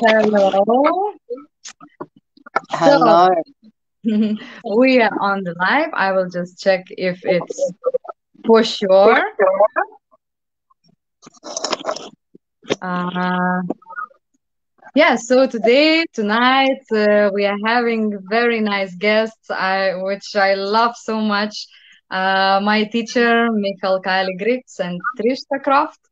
Hello. Hello. So, we are on the live. I will just check if it's for sure. Uh, yeah, so today, tonight, uh, we are having very nice guests, I, which I love so much. Uh, my teacher, Michal Kali Griks and Trisha Croft.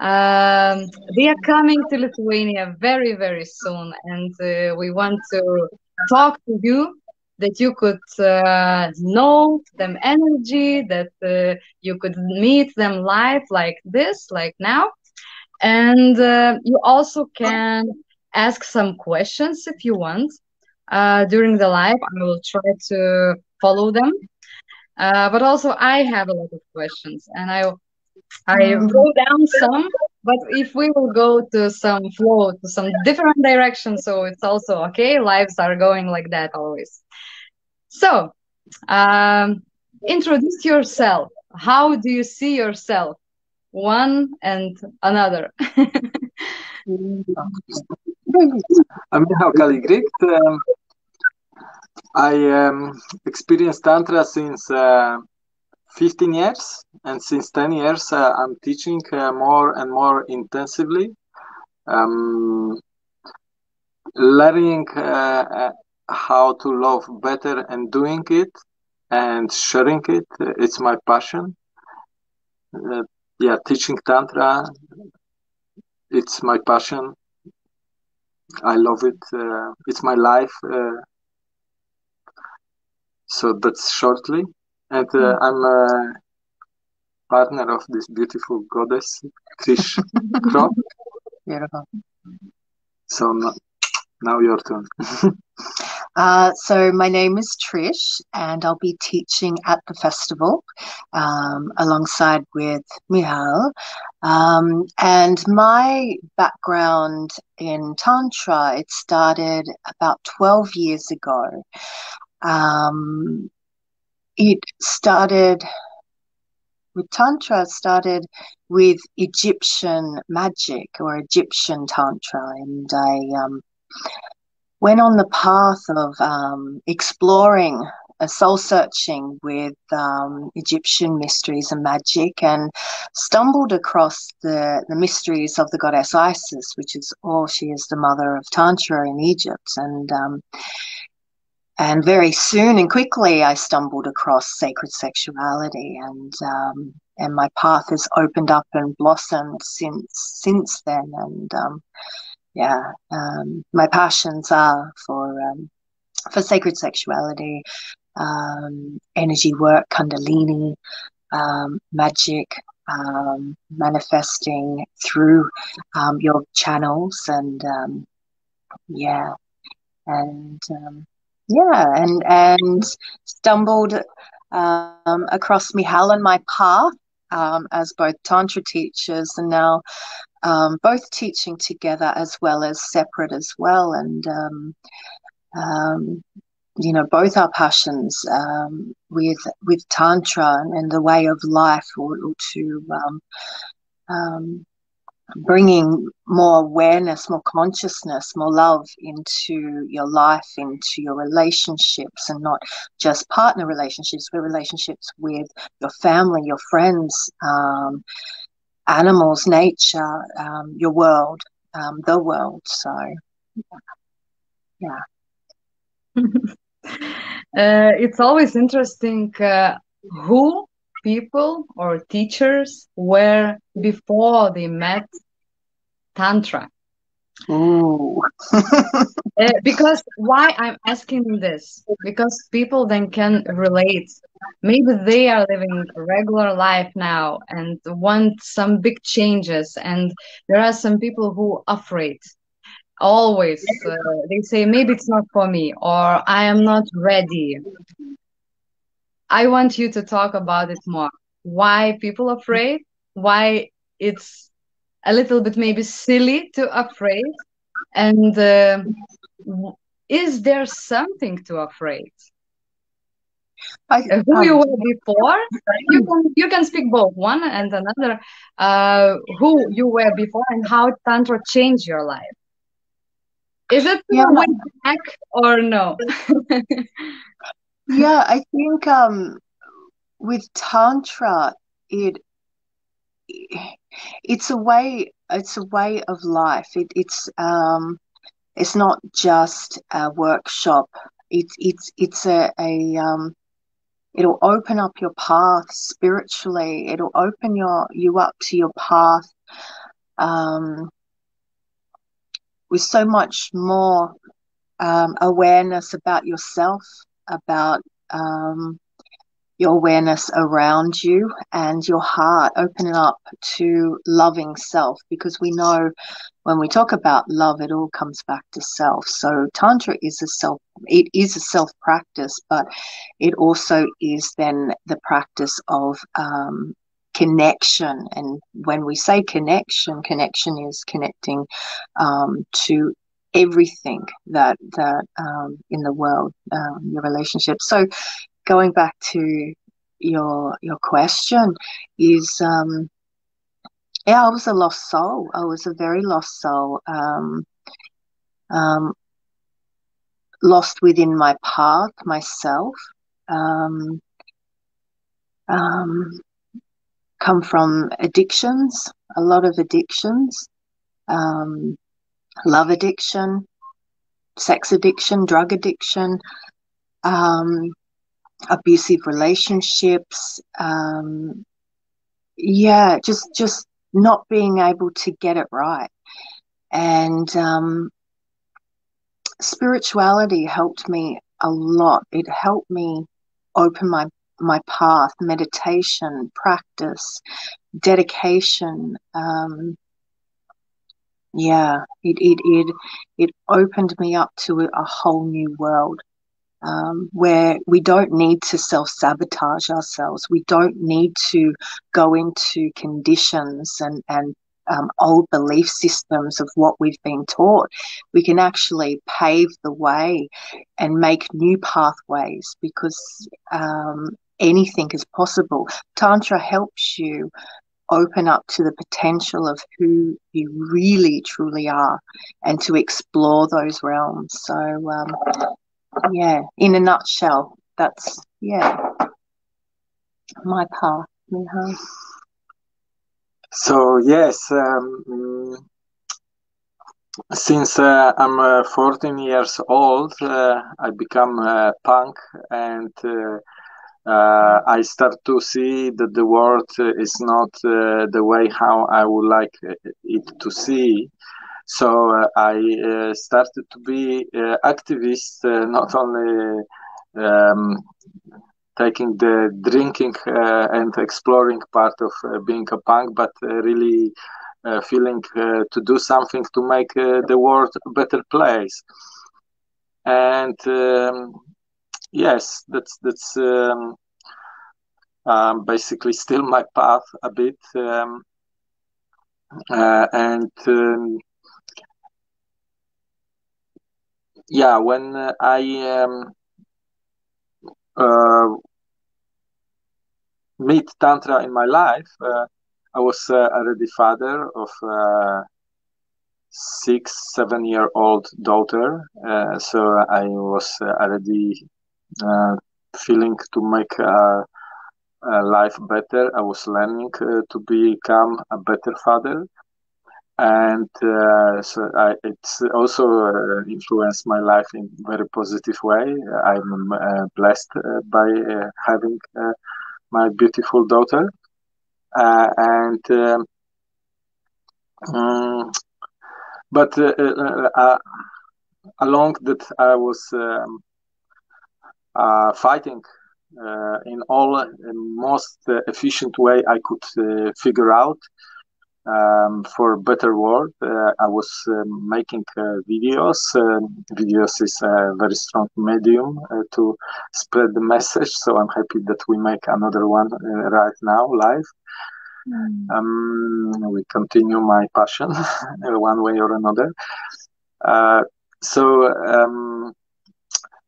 Um, they are coming to Lithuania very, very soon, and uh, we want to talk to you that you could uh, know them energy, that uh, you could meet them live like this, like now. And uh, you also can ask some questions if you want. Uh, during the live, I will try to follow them. Uh, but also, I have a lot of questions, and I I wrote down some. But if we will go to some flow, to some different direction, so it's also okay. Lives are going like that always. So, um, introduce yourself. How do you see yourself? One and another. I'm Michał Kali Griks. Um, I um, experienced Tantra since uh, 15 years, and since 10 years, uh, I'm teaching uh, more and more intensively. Um, learning uh, uh, how to love better and doing it and sharing it. It's my passion. Uh, yeah, teaching Tantra, it's my passion. I love it. Uh, it's my life. Uh, so that's shortly. And uh, I'm a partner of this beautiful goddess, Trish. Beautiful. So now, now your turn. Uh, so my name is Trish, and I'll be teaching at the festival um, alongside with Michal. Um, and my background in Tantra, it started about 12 years ago. Um, it started with Tantra, started with Egyptian magic or Egyptian Tantra. And I um, went on the path of um, exploring a soul searching with um, Egyptian mysteries and magic and stumbled across the, the mysteries of the goddess Isis, which is, oh, she is the mother of Tantra in Egypt. And um, and very soon and quickly, I stumbled across sacred sexuality, and um, and my path has opened up and blossomed since since then. And um, yeah, um, my passions are for um, for sacred sexuality, um, energy work, kundalini, um, magic, manifesting through your channels, and yeah, and yeah, and and stumbled um, across Michal and my path um, as both tantra teachers, and now um, both teaching together as well as separate as well, and um, um, you know both our passions um, with with tantra and the way of life, or, or to bringing more awareness, more consciousness, more love into your life, into your relationships, and not just partner relationships, but relationships with your family, your friends, um, animals, nature, um, your world, um, the world. So, yeah. uh, it's always interesting uh, who people or teachers were before they met Tantra. Ooh. uh, because why I'm asking this? Because people then can relate. Maybe they are living a regular life now and want some big changes, and there are some people who are afraid. Always, uh, they say maybe it's not for me, or I am not ready. I want you to talk about it more. Why people afraid? Why it's a little bit maybe silly to afraid? And uh, is there something to afraid? I, who um, you were before. You can you can speak both one and another. Uh, who you were before and how tantra changed your life. Is it yeah. way back or no? yeah, I think um, with tantra, it it's a way it's a way of life. It, it's um, it's not just a workshop. It's it's it's a, a um, it'll open up your path spiritually. It'll open your you up to your path um, with so much more um, awareness about yourself, about um, your awareness around you and your heart opening up to loving self because we know when we talk about love it all comes back to self. So tantra is a self it is a self practice but it also is then the practice of um, connection. And when we say connection connection is connecting um, to everything that that um, in the world um, your relationship. So going back to your your question is um yeah i was a lost soul. I was a very lost soul um um lost within my path myself um come from addictions a lot of addictions um love addiction sex addiction drug addiction um abusive relationships um, yeah just just not being able to get it right. And um, spirituality helped me a lot. It helped me open my my path meditation practice dedication um, yeah it, it it it opened me up to a, whole new world um, where we don't need to self sabotage ourselves. We don't need to go into conditions and, and um, old belief systems of what we've been taught. We can actually pave the way and make new pathways because um, anything is possible. Tantra helps you open up to the potential of who you really truly are and to explore those realms. So, um, yeah, in a nutshell, that's yeah my path. So yes, um, since uh, I'm uh, 14 years old, uh, I become a punk and uh, uh, I start to see that the world is not uh, the way how I would like it to see. So uh, I uh, started to be uh, activist, not only um, taking the drinking and exploring part of being a punk, but really feeling to do something to make the world a better place. And um, yes, that's that's um, um, basically still my path a bit. Um, uh, and um, yeah, when uh, I um, uh, meet tantra in my life, uh, I was uh, already father of a six, seven year old daughter. Uh, so I was already uh, feeling to make life better. I was learning to become a better father and uh, so I, it's also uh, influenced my life in very positive way. I'm uh, blessed uh, by uh, having uh, my beautiful daughter, and um, um, but along that I was um, fighting in all most efficient way I could figure out um, for better world. Uh, i was making uh, videos. Videos is a very strong medium uh, to spread the message. So i'm happy that we make another one uh, right now live. Mm. um, we continue my passion one way or another. Uh, so um,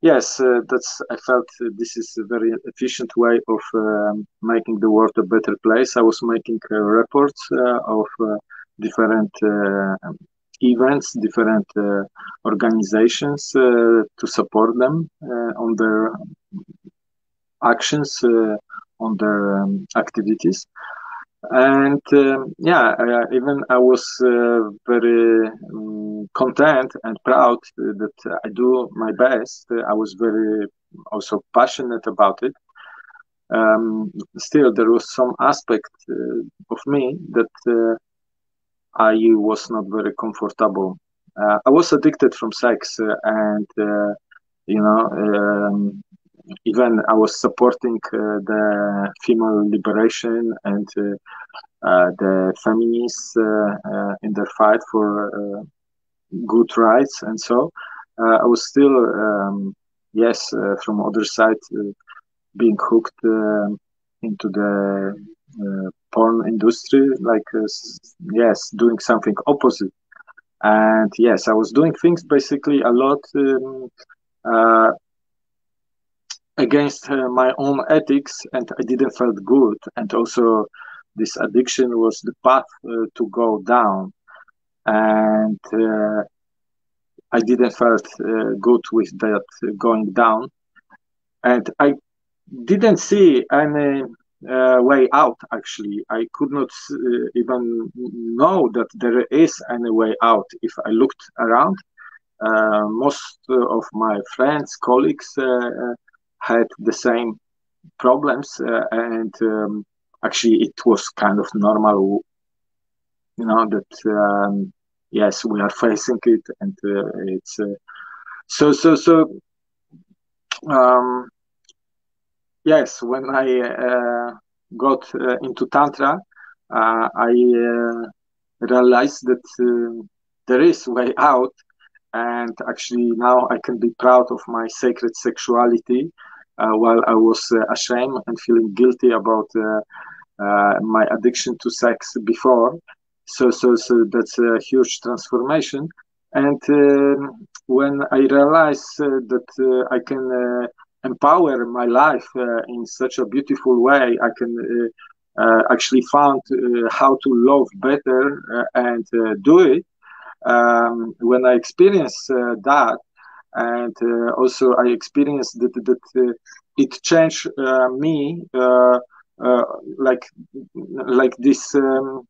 yes, uh, that's. I felt uh, this is a very efficient way of um, making the world a better place. I was making uh, reports uh, of uh, different uh, events, different organizations to support them on their actions, on their um, activities and um, yeah uh, even i was uh, very um, content and proud that i do my best. I was very also passionate about it. Um, still there was some aspect uh, of me that uh, i was not very comfortable. Uh, i was addicted from sex uh, and you know um, even I was supporting uh, the female liberation and uh, uh, the feminists in their fight for good rights and so I was still um, yes from other side being hooked into the uh, porn industry like uh, yes doing something opposite. And yes i was doing things basically a lot um, uh, against uh, my own ethics and i didn't felt good. And also this addiction was the path uh, to go down. And uh, i didn't felt uh, good with that going down. And i didn't see any uh, way out actually. I could not uh, even know that there is any way out. If i looked around most of my friends colleagues had the same problems uh, and um, actually it was kind of normal you know that um, yes we are facing it and uh, it's uh, so so so um, yes when i uh, got uh, into tantra uh, i realized that there is way out and actually now i can be proud of my sacred sexuality uh, while I was uh, ashamed and feeling guilty about uh, my addiction to sex before. So, so, so that's a huge transformation. And um, when I realized that I can empower my life in such a beautiful way, I can uh, actually found uh, how to love better uh, and do it. Um, when I experienced that, and uh, also I experienced that that uh, it changed uh, me like like this um,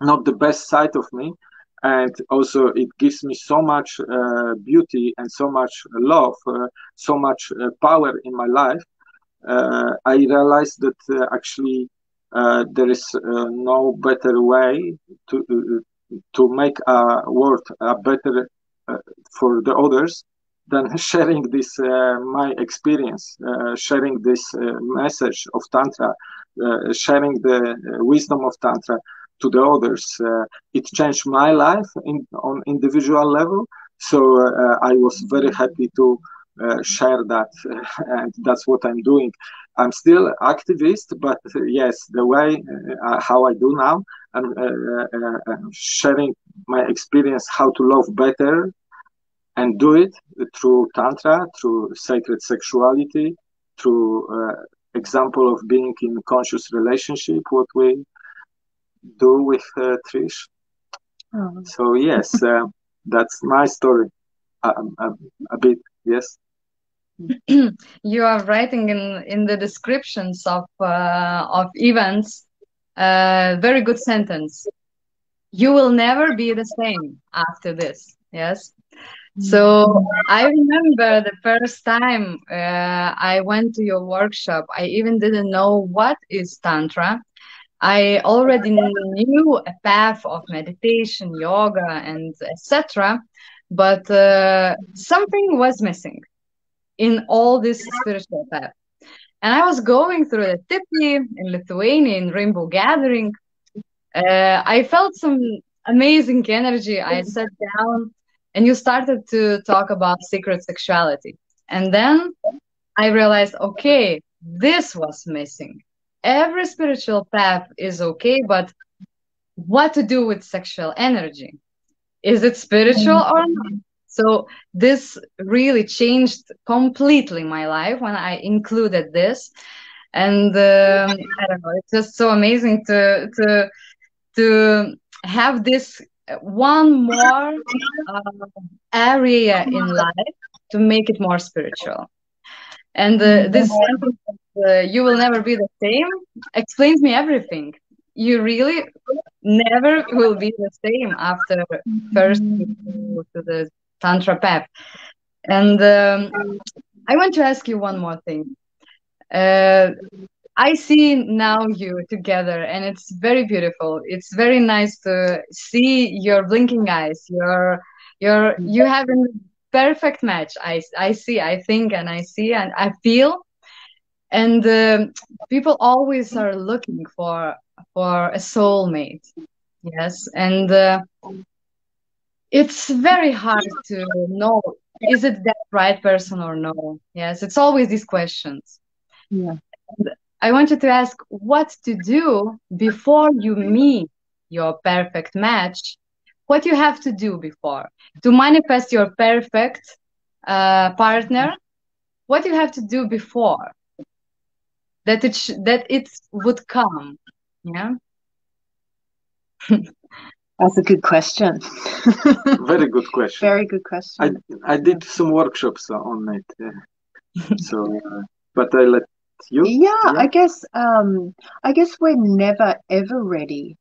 not the best side of me and also it gives me so much uh, beauty and so much love uh, so much uh, power in my life i realized that actually there is no better way to to make a world a better uh, for the others than sharing this uh, my experience, uh, sharing this message of tantra, sharing the wisdom of tantra to the others. it changed my life in, on individual level. So I was very happy to uh, share that and that's what i'm doing i'm still activist but uh, yes the way uh, how i do now i'm sharing my experience how to love better and do it through tantra through sacred sexuality through uh, example of being in conscious relationship what we do with uh, trish. Oh. so yes uh, that's my story. A bit yes. You are writing in in the descriptions of uh, of events uh, very good sentence you will never be the same after this yes so I remember the first time uh, I went to your workshop, I even didn't know what is Tantra. I already knew a path of meditation, yoga, and etc. But uh, something was missing in all this spiritual path. And I was going through the Tipi in Lithuania in Rainbow Gathering. Uh, I felt some amazing energy. I sat down and you started to talk about sacred sexuality and then i realized okay this was missing every spiritual path is okay but what to do with sexual energy is it spiritual or not So this really changed completely my life when I included this, and um, I don't know, it's just so amazing to to to have this one more uh, area in life to make it more spiritual. And uh, this sentence, uh, "You will never be the same," explains me everything. You really never will be the same after first to, to the tantra path. And um, I want to ask you one more thing. Uh, I see now you together, and it's very beautiful. It's very nice to see your blinking eyes. Your your you have a perfect match. I I see. I think, and I see, and I feel. And uh, people always are looking for for a soulmate. Yes, and uh, it's very hard to know is it that right person or no. Yes, it's always these questions. Yeah. And I wanted to ask what to do before you meet your perfect match. What you have to do before to manifest your perfect uh, partner. What you have to do before that it that it would come. Yeah. That's a good question. Very good question. Very good question. I I did some workshops on it, uh, so uh, but I let you. Yeah, yeah, I guess um, I guess we're never ever ready.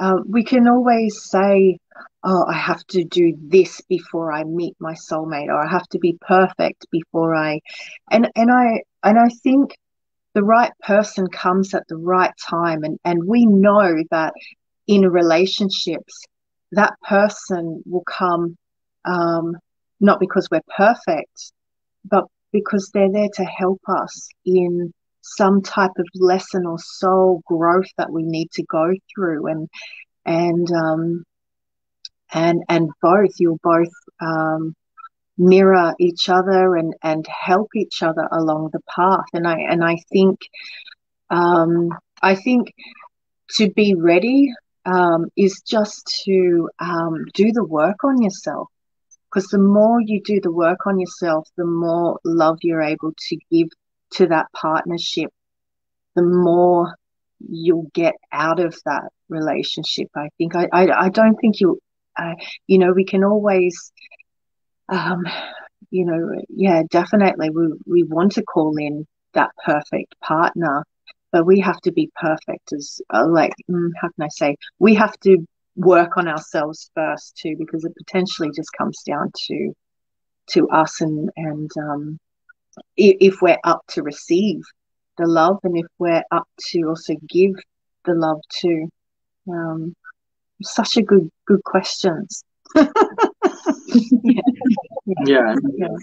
Uh, we can always say, "Oh, I have to do this before I meet my soulmate," or "I have to be perfect before I," and and I and I think the right person comes at the right time, and and we know that in relationships, that person will come um, not because we're perfect, but because they're there to help us in some type of lesson or soul growth that we need to go through. And and um and and both you'll both um mirror each other and and help each other along the path. And i and i think um i think to be ready um is just to um do the work on yourself because the more you do the work on yourself, the more love you're able to give to that partnership, the more you'll get out of that relationship. I think I I, I don't think you, uh, you know, we can always, um, you know, yeah, definitely we we want to call in that perfect partner, but we have to be perfect as uh, like mm, how can I say? We have to work on ourselves first too because it potentially just comes down to to us and and um, if we're up to receive the love and if we're up to also give the love too. Um, such a good good questions. Yeah yeah, yeah.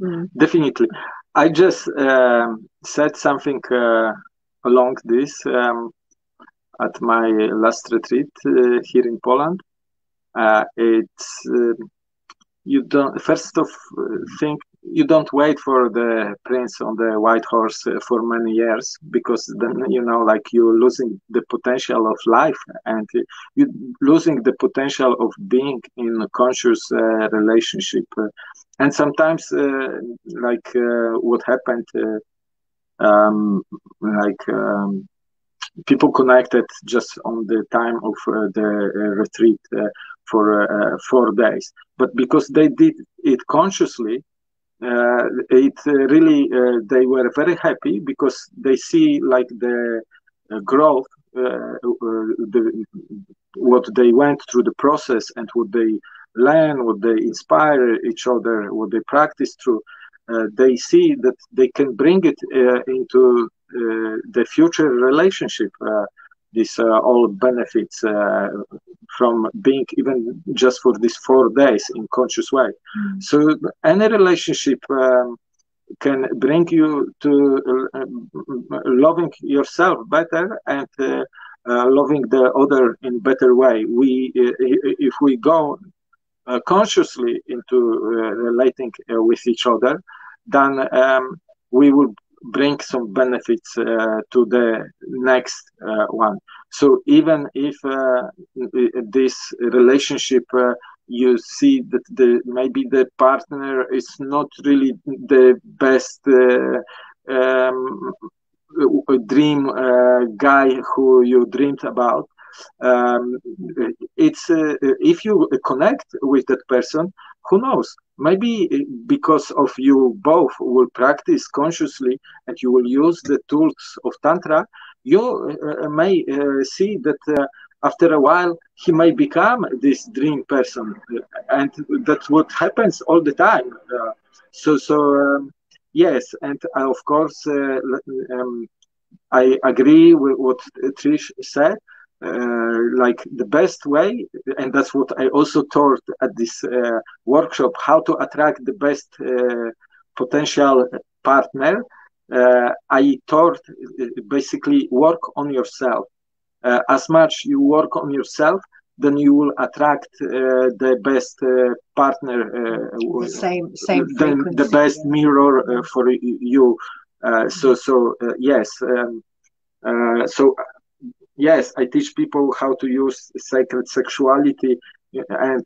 Mm. definitely. I just uh, said something uh, along this um, at my last retreat uh, here in Poland. Uh, it's uh, you don't first of think you don't wait for the prince on the white horse for many years because then you know like you're losing the potential of life and you losing the potential of being in a conscious uh, relationship uh, and sometimes uh, like what happened um, like um, people connected just on the time of uh, the uh, retreat uh, for four days. But because they did it consciously, it really they were very happy because they see like the growth uh, the, what they went through the process and what they learn, what they inspire each other, what they practice through, uh, they see that they can bring it uh, into uh, the future relationship uh, these uh, all benefits uh, from being even just for these four days in conscious way mm. so any relationship um, can bring you to uh, loving yourself better and uh, loving the other in better way we if we go consciously into relating with each other then um, we will bring some benefits uh, to the next uh, one. So even if uh, this relationship you see that the maybe the partner is not really the best um, dream uh, guy who you dreamed about um, it's uh, if you connect with that person who knows? Maybe because of you both will practice consciously and you will use the tools of tantra you uh, may uh, see that uh, after a while he may become this dream person. And that's what happens all the time. Uh, so so um, yes and of course um, I agree with what Trish said. Uh, like the best way, and that's what I also taught at this uh, workshop: how to attract the best uh, potential partner. Uh, I taught uh, basically work on yourself. Uh, as much you work on yourself, then you will attract the best partner. the same, same. Then the best mirror for you uh, so so uh, yes um, uh, so yes i teach people how to use sacred sexuality and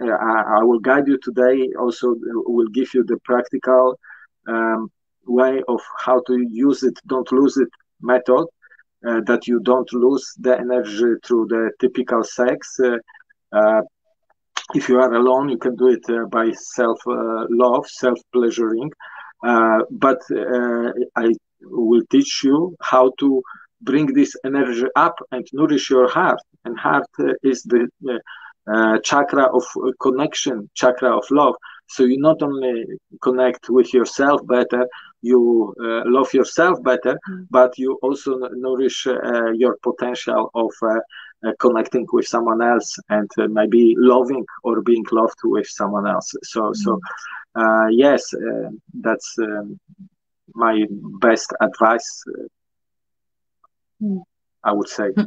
I, I, will guide you today. Also will give you the practical um, way of how to use it don't lose it method uh, that you don't lose the energy through the typical sex. Uh, uh, if you are alone you can do it by self love self pleasuring uh, but uh, I will teach you how to bring this energy up and nourish your heart. And heart uh, is the uh, chakra of connection, chakra of love. So you not only connect with yourself better, you uh, love yourself better, mm. but you also nourish uh, your potential of connecting with someone else and maybe loving or being loved with someone else. So, mm. so uh, yes, uh, that's um, my best advice. I would say.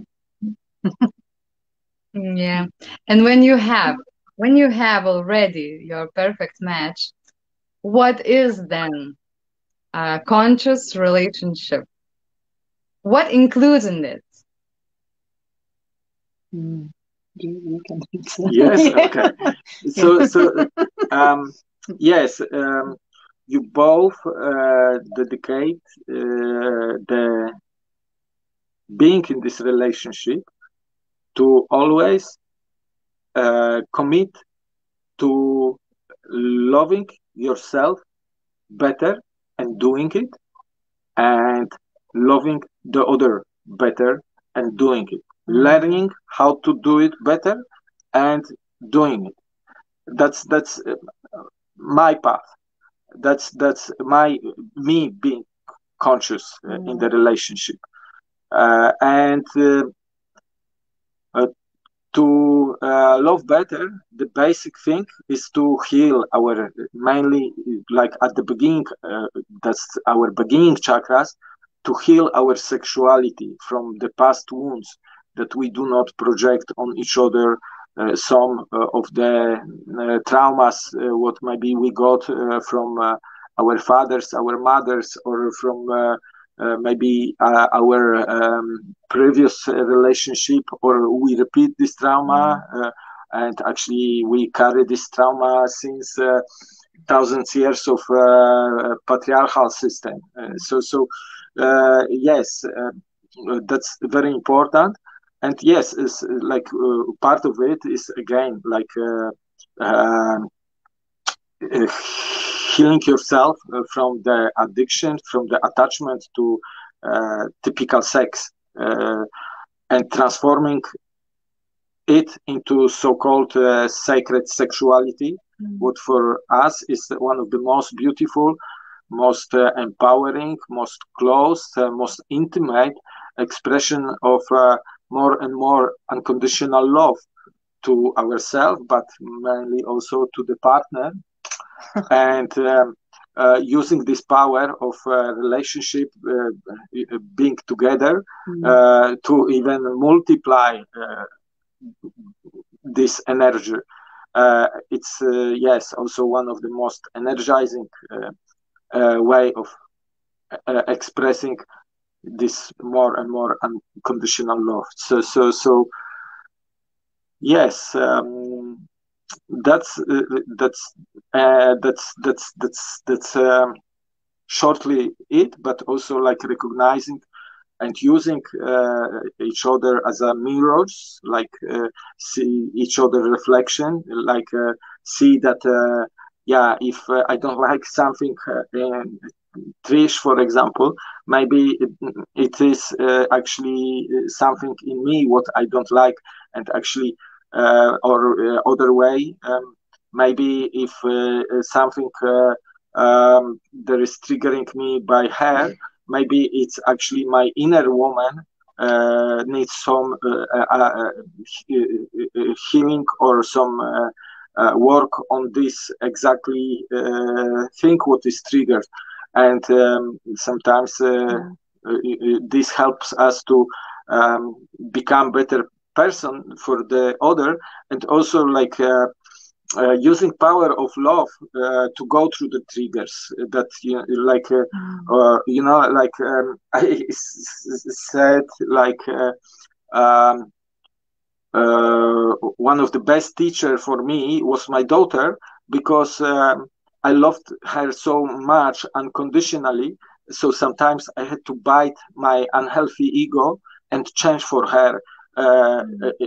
yeah, and when you have when you have already your perfect match, what is then a conscious relationship? What includes in it? Mm. You, you can yes okay so so um yes, um, you both uh, dedicate uh, the being in this relationship to always uh, commit to loving yourself better and doing it and loving the other better and doing it. Learning how to do it better and doing it. That's that's my path. That's that's my me being conscious uh, in the relationship. uh, and uh, uh to uh, love better the basic thing is to heal our mainly like at the beginning uh, that's our beginning chakras to heal our sexuality from the past wounds that we do not project on each other uh, some uh, of the uh, traumas what maybe we got from our fathers, our mothers, or from maybe our um, previous relationship, or we repeat this trauma, mm. and actually we carry this trauma since thousands years of uh, patriarchal system. Uh, so, so uh, yes, that's very important and yes is like uh, part of it is again like uh, uh, healing yourself uh, from the addiction from the attachment to uh, typical sex uh, and transforming it into so-called sacred sexuality mm-hmm. what for us is one of the most beautiful most empowering most close most intimate expression of more and more unconditional love to ourselves, but mainly also to the partner. And um, uh, using this power of uh, relationship uh, being together mm-hmm. to even multiply uh, this energy. Uh, it's yes also one of the most energizing way of expressing this more and more unconditional love. So, so, so, yes, um, that's uh, that's uh, that's that's that's that's um, shortly it, but also like recognizing and using uh, each other as a mirrors, like uh, see each other reflection, like uh, see that uh, yeah, if I don't like something in Trish, for example, maybe it, it is actually something in me what I don't like, and actually or uh, other way. Um, maybe if uh, something um, that is triggering me by her, maybe it's actually my inner woman uh, needs some uh, uh, healing or some work on this exactly thing what is triggered. And um, sometimes this helps us to um, become better person for the other and also like uh, uh, using power of love uh, to go through the triggers that you know, like uh, mm. you know like um, i said like uh, um, uh, one of the best teacher for me was my daughter because um, i loved her so much unconditionally so sometimes i had to bite my unhealthy ego and change for her uh,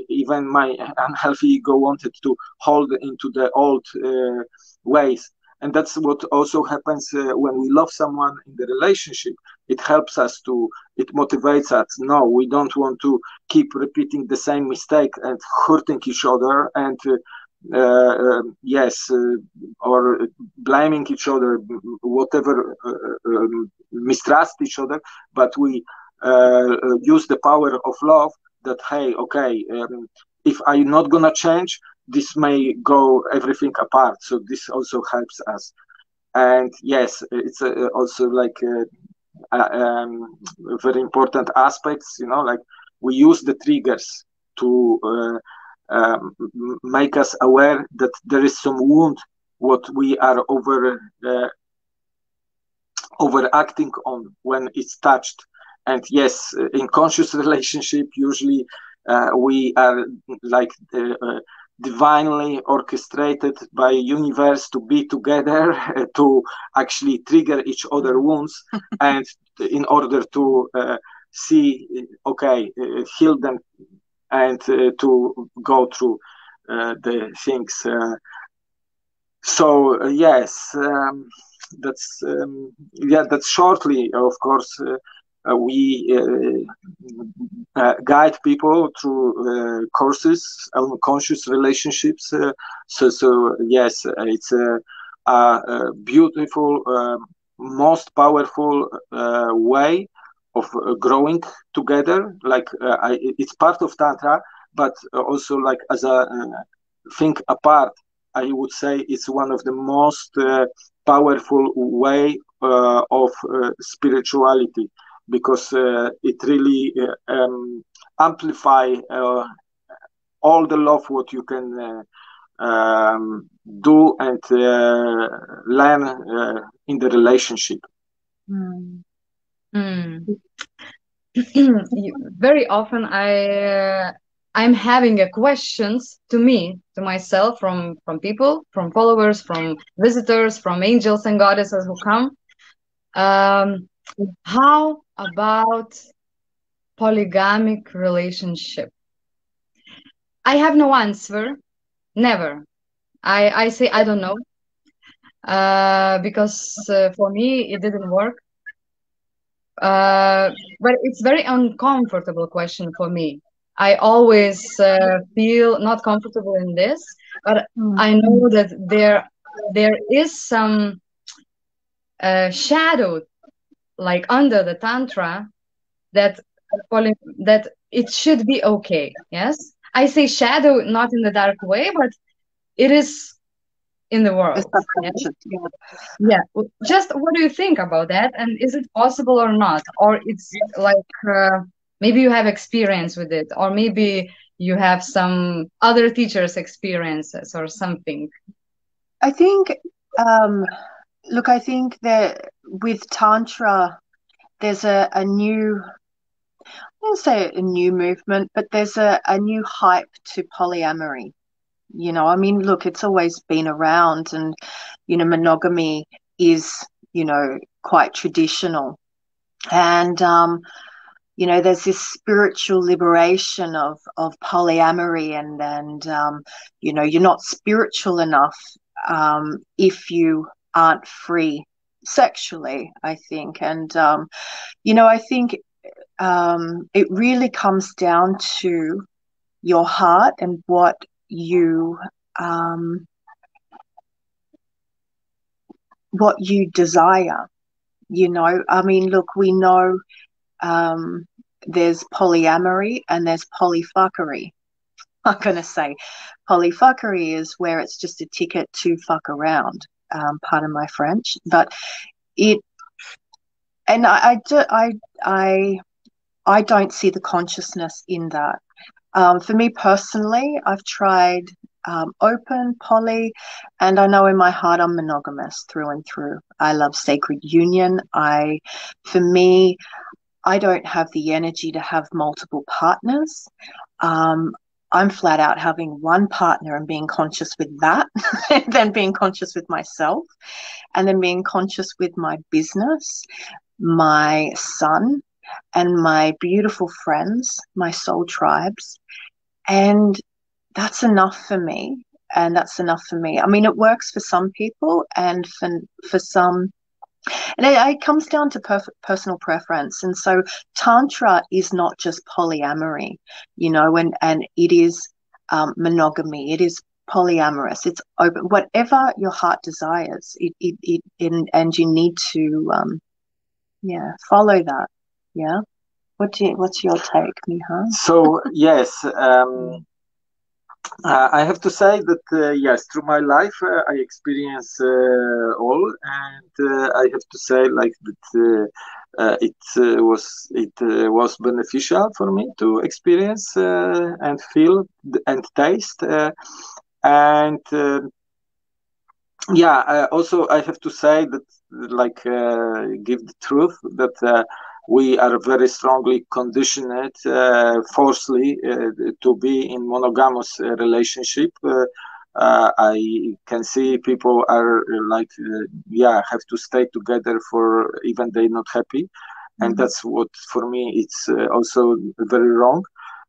even my unhealthy ego wanted to hold into the old uh, ways. And that's what also happens uh, when we love someone in the relationship. It helps us to it motivates us. No we don't want to keep repeating the same mistake and hurting each other and uh, uh, yes uh, or blaming each other whatever um, mistrust each other. But we use the power of love that hey okay um, if i'm not gonna change this may go everything apart. So this also helps us. And yes it's uh, also like uh, uh, um, very important aspects you know like we use the triggers to um, make us aware that there is some wound what we are over overacting on when it's touched and yes in conscious relationship usually uh, we are like uh, uh, divinely orchestrated by universe to be together to actually trigger each other wounds and in order to uh, see okay uh, heal them and uh, to go through the things so yes um, that's um, yeah that's shortly of course uh, we uh, uh, guide people through courses on conscious relationships. so, so yes, it's a, a beautiful, um, most powerful way of growing together. Like I, it's part of tantra, but also like as a thing apart I would say it's one of the most uh, powerful way uh, of uh, spirituality because uh, it really uh, um, amplify uh, all the love what you can um, do and learn in the relationship. Mm. Mm. Very often I I'm having a questions to me, to myself, from from people, from followers, from visitors, from angels and goddesses who come. Um, how about polygamic relationship? I have no answer. Never. I I say I don't know. Uh, because uh, for me it didn't work. Uh, but it's very uncomfortable question for me. I always uh, feel not comfortable in this, but mm. I know that there there is some uh, shadow like under the tantra that that it should be okay yes? I say shadow not in the dark way but it is in the world yeah. yeah just what do you think about that? And is it possible or not? Or it's like uh, maybe you have experience with it or maybe you have some other teachers experiences or something. I think um look i think that with tantra there's a, a new I wouldn't say a new movement, but there's a, a new hype to polyamory. You know, I mean, look, it's always been around, and you know, monogamy is you know quite traditional, and um, you know, there's this spiritual liberation of of polyamory, and and um, you know, you're not spiritual enough um, if you aren't free sexually. I think, and um, you know, I think um, it really comes down to your heart and what you um, what you desire. You know, I mean, look, we know um, there's polyamory and there's polyfuckery. I'm going to say polyfuckery is where it's just a ticket to fuck around. Um, pardon my French, but it, and I, I, do, I, I, I don't see the consciousness in that. Um, for me personally, I've tried um, open, poly, and I know in my heart I'm monogamous through and through. I love sacred union. I, for me, I don't have the energy to have multiple partners. Um, I'm flat out having one partner and being conscious with that, and then being conscious with myself, and then being conscious with my business, my son, and my beautiful friends, my soul tribes. And that's enough for me. And that's enough for me. I mean, it works for some people, and for, for some, and it, it comes down to perf- personal preference. And so, Tantra is not just polyamory, you know, and, and it is um, monogamy, it is polyamorous, it's open, whatever your heart desires, it, it, it, in, and you need to, um, yeah, follow that. Yeah. What do you, what's your take, Miha? So, yes, um, uh, I have to say that uh, yes, through my life uh, I experience uh, all, and uh, I have to say like that uh, it was it was beneficial for me to experience and feel and taste, and yeah. also, I have to say that like give the truth that we are very strongly conditioned uh, forcefully uh, to be in monogamous uh, relationship uh, uh, I can see people are uh, like, yeah, have to stay together for even they're not happy, and mm-hmm. that's what for me it's also very wrong.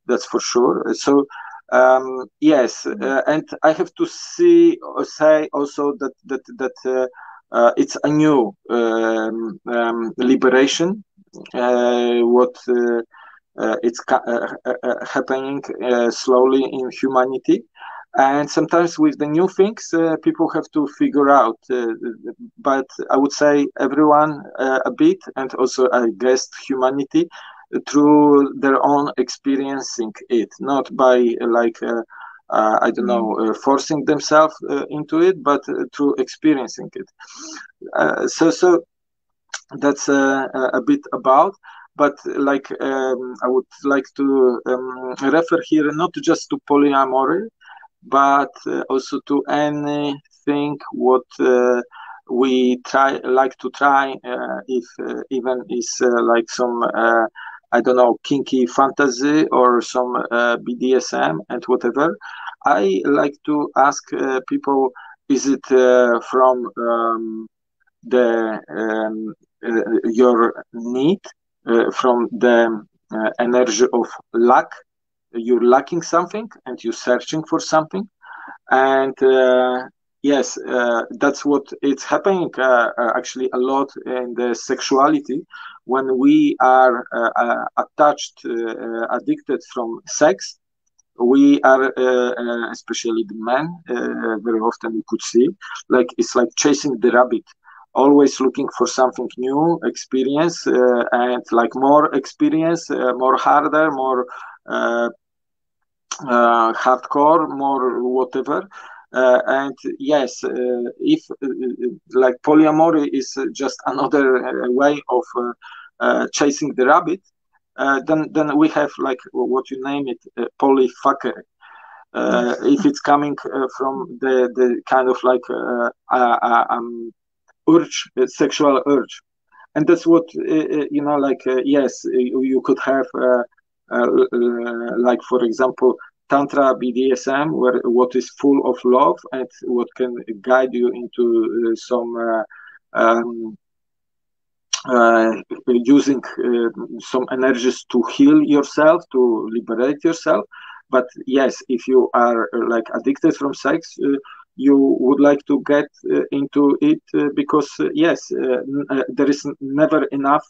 That's for sure. So um, yes, mm-hmm. and I have to see say also that that that it's a new um, um, liberation uh, what uh, uh, it's happening slowly in humanity. And sometimes with the new things uh, people have to figure out uh, but i would say everyone uh, a bit and also i guess humanity through their own experiencing it. Not by like i don't know mm. forcing themselves into it but through experiencing it. So so that's uh, a bit about but like um, I would like to um, refer here not just to polyamory, but uh, also to anything what uh, we try like to try uh, if uh, even is uh, like some I don't know kinky fantasy or some BDSM and whatever. I like to ask people: Is it from um, the um, uh, your need uh, from the uh, energy of lack you're lacking something and you're searching for something. And yes uh, that's what it's happening uh, actually a lot in the sexuality. When we are uh, attached addicted from sex we are especially the men very often you could see like it's like chasing the rabbit always looking for something new experience uh, and like more experience uh, more harder more uh, uh hardcore more whatever. Uh, and yes uh, if like polyamory is just another way of chasing the rabbit then then we have like what you name it polyfuckery. Uh, if it's coming uh, from the the kind of like uh, um, urge, sexual urge, and that's what you know. Like yes, you, could have. like for example Tantra BDSM, where what is full of love and what can guide you into uh, some uh, um, uh, using uh, some energies to heal yourself, to liberate yourself. But yes, if you are uh, like addicted from sex, uh, you would like to get uh, into it uh, because uh, yes, uh, uh, there is never enough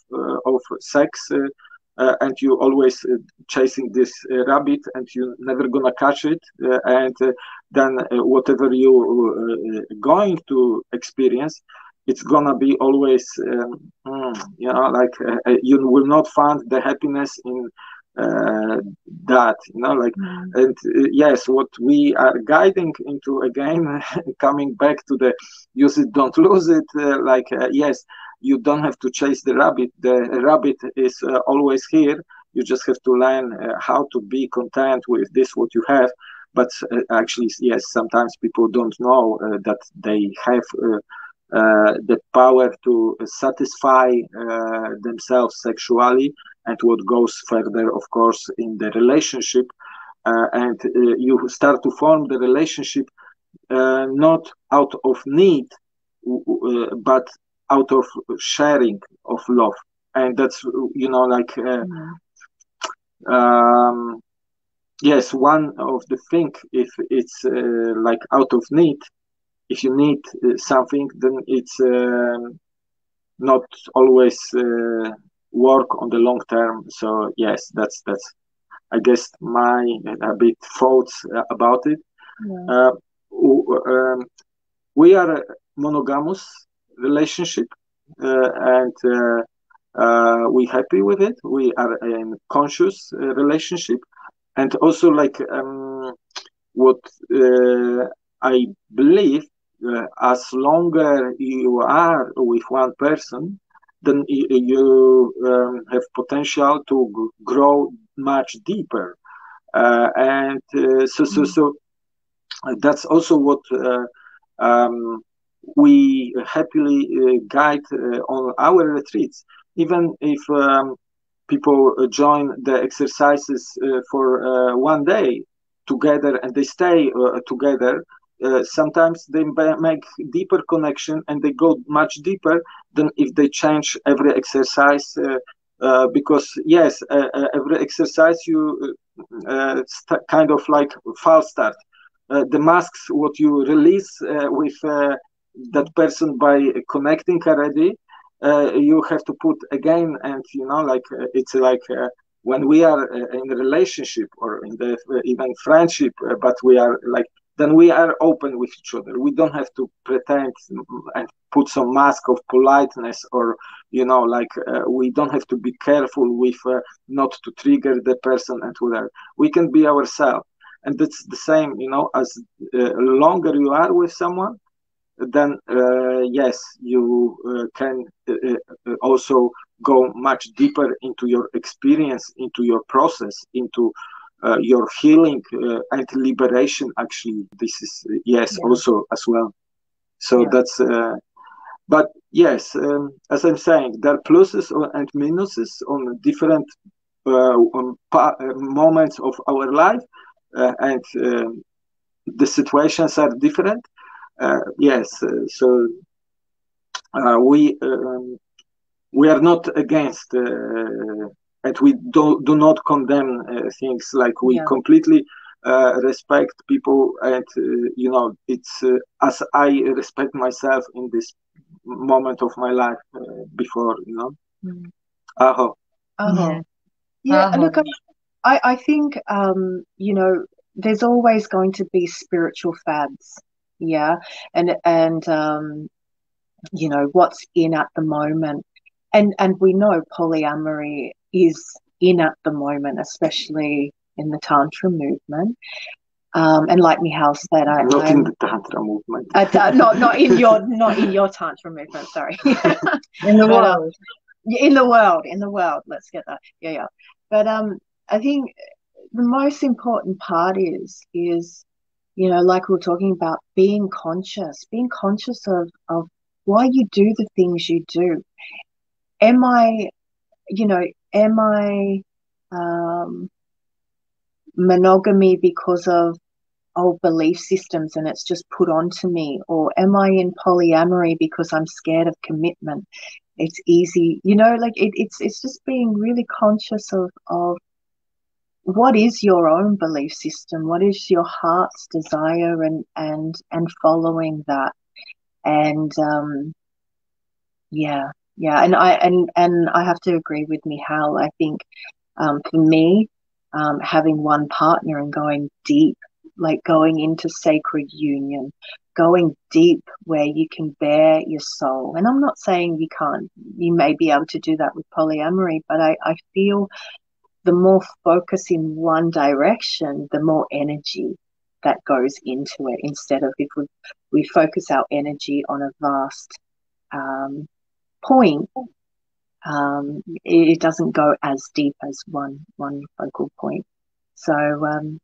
of sex. and you always chasing this rabbit and you're never gonna catch it and then whatever you going to experience it's gonna be always um, hmm, you know like uh, uh, you will not find the happiness in uh, that you know like mm. and uh, yes what we are guiding into again coming back to the use it don't lose it uh, like uh, yes you don't have to chase the rabbit. The rabbit is always here. You just have to learn how to be content with this what you have. But actually yes sometimes people don't know that they have uh, the power to satisfy uh, themselves sexually and what goes further of course in the relationship uh, and you start to form the relationship not out of need but out of sharing of love and that's you know like mm-hmm. um, yes one of the thing if it's uh, like out of need if you need uh, something, then it's um, not always uh, work on the long term. So yes, that's that's I guess my a bit thoughts uh, about it. Yeah. Um, we are a monogamous relationship, and uh, we happy with it. We are in conscious uh, relationship, and also like um, what uh, I believe uh, as longer you are with one person, then you um, have potential to grow much deeper. Uh, and uh, so, so, so that's also what uh, um, we happily uh, guide uh, on our retreats. Even if um, people join the exercises for one day together and they stay together, uh, sometimes they make deeper connection and they go much deeper than if they change every exercise uh, uh, because yes uh, uh, every exercise you uh, uh, kind of like false start. Uh, the masks what you release with that person by connecting already you have to put again and you know like it's like when we are in a relationship or in the even friendship but we are like then we are open with each other. We don't have to pretend and put some mask of politeness or, you know, like uh, we don't have to be careful with uh, not to trigger the person and whatever. We can be ourselves. And that's the same, you know, as uh, longer you are with someone, then uh, yes, you uh, can uh, also go much deeper into your experience, into your process, into uh, your healing uh, and liberation actually this is yes yeah. also as well so yeah. that's uh, but yes um, as i'm saying there are pluses and minuses on different uh, on uh, moments of our life uh, and um, the situations are different yes so we um, we are not against and we do, do not condemn uh, things. Like we yeah. completely uh, respect people and uh, you know it's uh, as i respect myself in this moment of my life uh, before you know? Mm. aho. Aho. Yeah, yeah aho. look i i think um you know there's always going to be spiritual fads yeah? And and um you know what's in at the moment. And and we know polyamory is in at the moment, especially in the Tantra movement. Um, and like Michal said, I, not I'm, in the Tantra movement. uh, not not in your not in your Tantra movement. Sorry, in the world, in the world, in the world. Let's get that. Yeah, yeah. But um, I think the most important part is is you know, like we we're talking about, being conscious, being conscious of of why you do the things you do. Am I, you know, am I um, monogamy because of old belief systems and it's just put onto me or am i in polyamory because i'm scared of commitment. It's easy you know like it, it's it's just being really conscious of of what is your own belief system what is your heart's desire and and and following that. And um yeah yeah and i and and i have to agree with Michal i think um for me um having one partner and going deep like going into sacred union, going deep where you can bare your soul. And I'm not saying you can't, you may be able to do that with polyamory, but I, I feel the more focus in one direction, the more energy that goes into it instead of if we, we focus our energy on a vast um, point um, it, doesn't go as deep as one one focal point so um,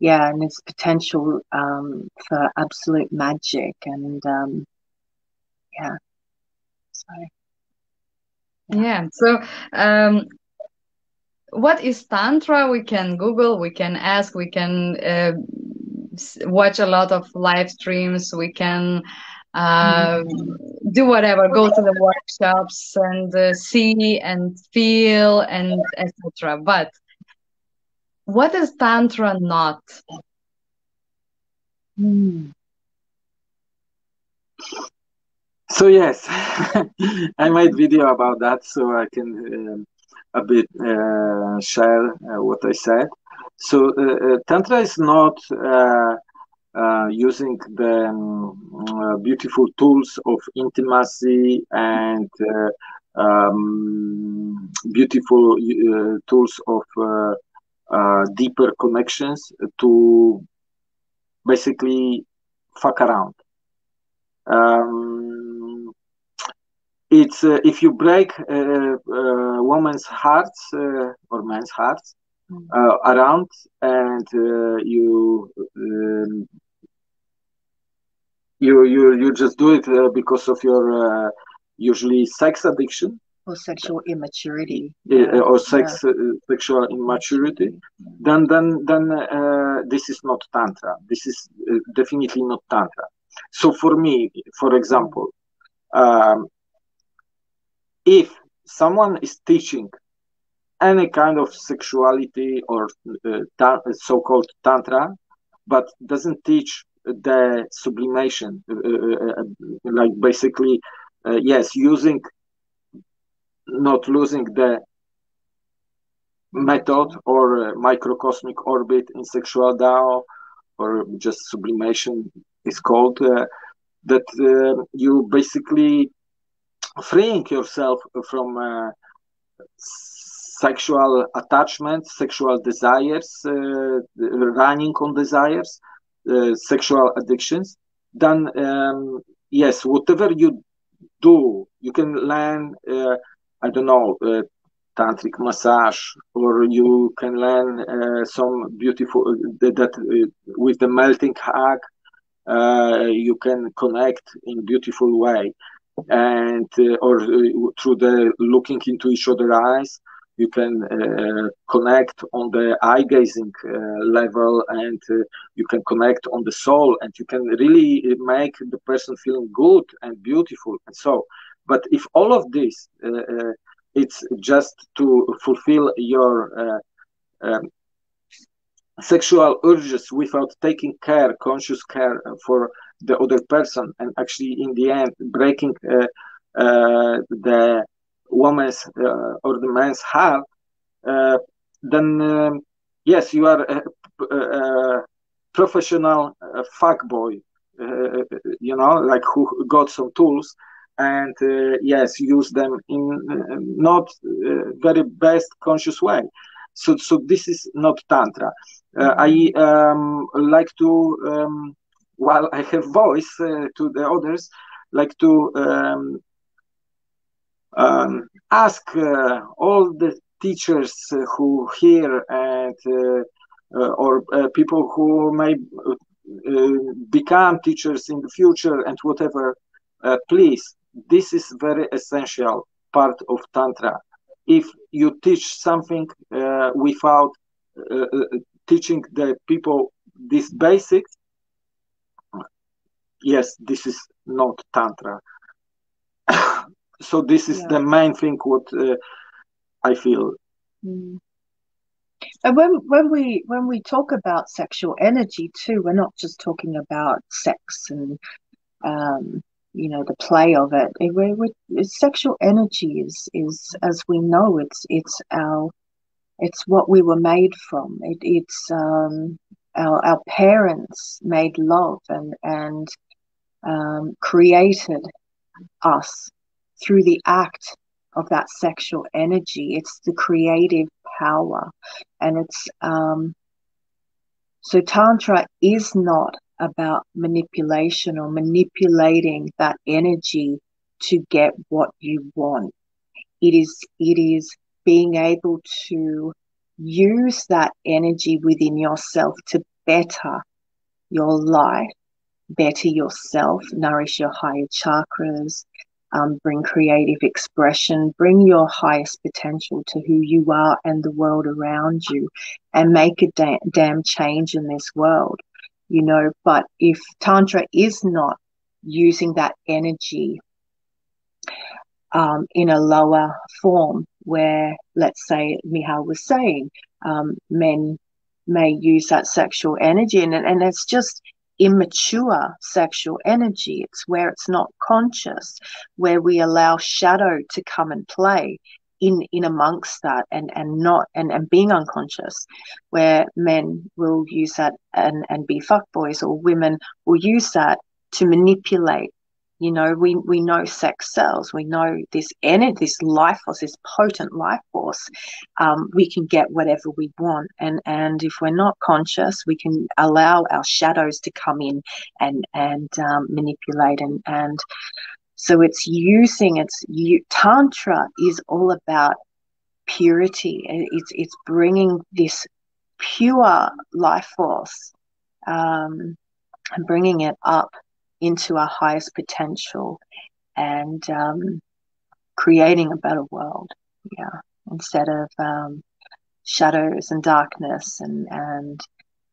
yeah, and its potential um, for absolute magic and um, yeah. So yeah. So um, what is tantra? We can Google. We can ask. We can uh, watch a lot of live streams. We can mm-hmm. do whatever. Go to the workshops and uh, see and feel and etc. But what is Tantra not? Hmm. So yes, I made video about that, so I can uh, a bit uh, share uh, what I said. So uh, uh, Tantra is not uh, using the um, beautiful tools of intimacy and um, beautiful tools of uh, deeper connections to basically fuck around. Um, it's uh, if you break a uh, uh, woman's hearts uh, or men's hearts. Around and you um, you you you just do it because of your usually sex addiction. Or sexual immaturity. Yeah, or sex yeah. uh, sexual immaturity. Then then then uh, this is not tantra. This is uh, definitely not tantra. So for me for example um, if someone is teaching any kind of sexuality or uh, ta- so-called tantra but doesn't teach the sublimation uh, uh, like basically yes using not losing the method or microcosmic orbit in sexual Dao or just sublimation is called uh, that uh, you basically freeing yourself from uh, sexual attachment, sexual desires, uh, running on desires, uh, sexual addictions, then um, yes, whatever you do, you can learn uh, I don't know, uh, tantric massage, or you can learn uh, some beautiful that, that uh, with the melting hug, uh, you can connect in beautiful way, and uh, or uh, through the looking into each other's eyes, you can connect on the eye gazing level, and you can connect on the soul, and you can really make the person feeling good and beautiful, and so. But if all of this, uh, uh, it's just to fulfill your uh, um, sexual urges without taking care, conscious care for the other person, and actually in the end breaking uh, uh, the woman's uh, or the man's heart, then um, yes, you are a, a professional fuck boy, you know, like who got some tools and uh, yes, use them in uh, not uh, very best conscious way. So, so this is not tantra. I um, like to, um, while I have voice to the others, like to um, um, ask uh, all the teachers uh, who hear and uh, or people who may become teachers in the future and whatever, please this is very essential part of tantra. If you teach something uh, without uh, uh teaching the people these basics yes this is not tantra so this is yeah. the main thing what uh, i feel mm. and when when we when we talk about sexual energy too we're not just talking about sex and um, you know the play of it. it, it, it sexual energy is is as we know it's it's our it's what we were made from. It, it's um, our our parents made love and and um, created us through the act of that sexual energy. It's the creative power, and it's um, so tantra is not about manipulation or manipulating that energy to get what you want. It is, it is being able to use that energy within yourself to better your life, better yourself, nourish your higher chakras, um, bring creative expression, bring your highest potential to who you are and the world around you, and make a da- damn change in this world you know, but if Tantra is not using that energy um, in a lower form, where, let's say, Michal was saying, um, men may use that sexual energy, and, and it's just immature sexual energy. It's where it's not conscious, where we allow shadow to come and play in in amongst that and and not and, and being unconscious where men will use that and and be fuck boys or women will use that to manipulate you know we we know sex sells we know this energy this life force this potent life force um, we can get whatever we want and and if we're not conscious we can allow our shadows to come in and and um, manipulate and and so it's using it's you, tantra is all about purity. It's it's bringing this pure life force um, and bringing it up into our highest potential and um, creating a better world. Yeah, instead of um, shadows and darkness and and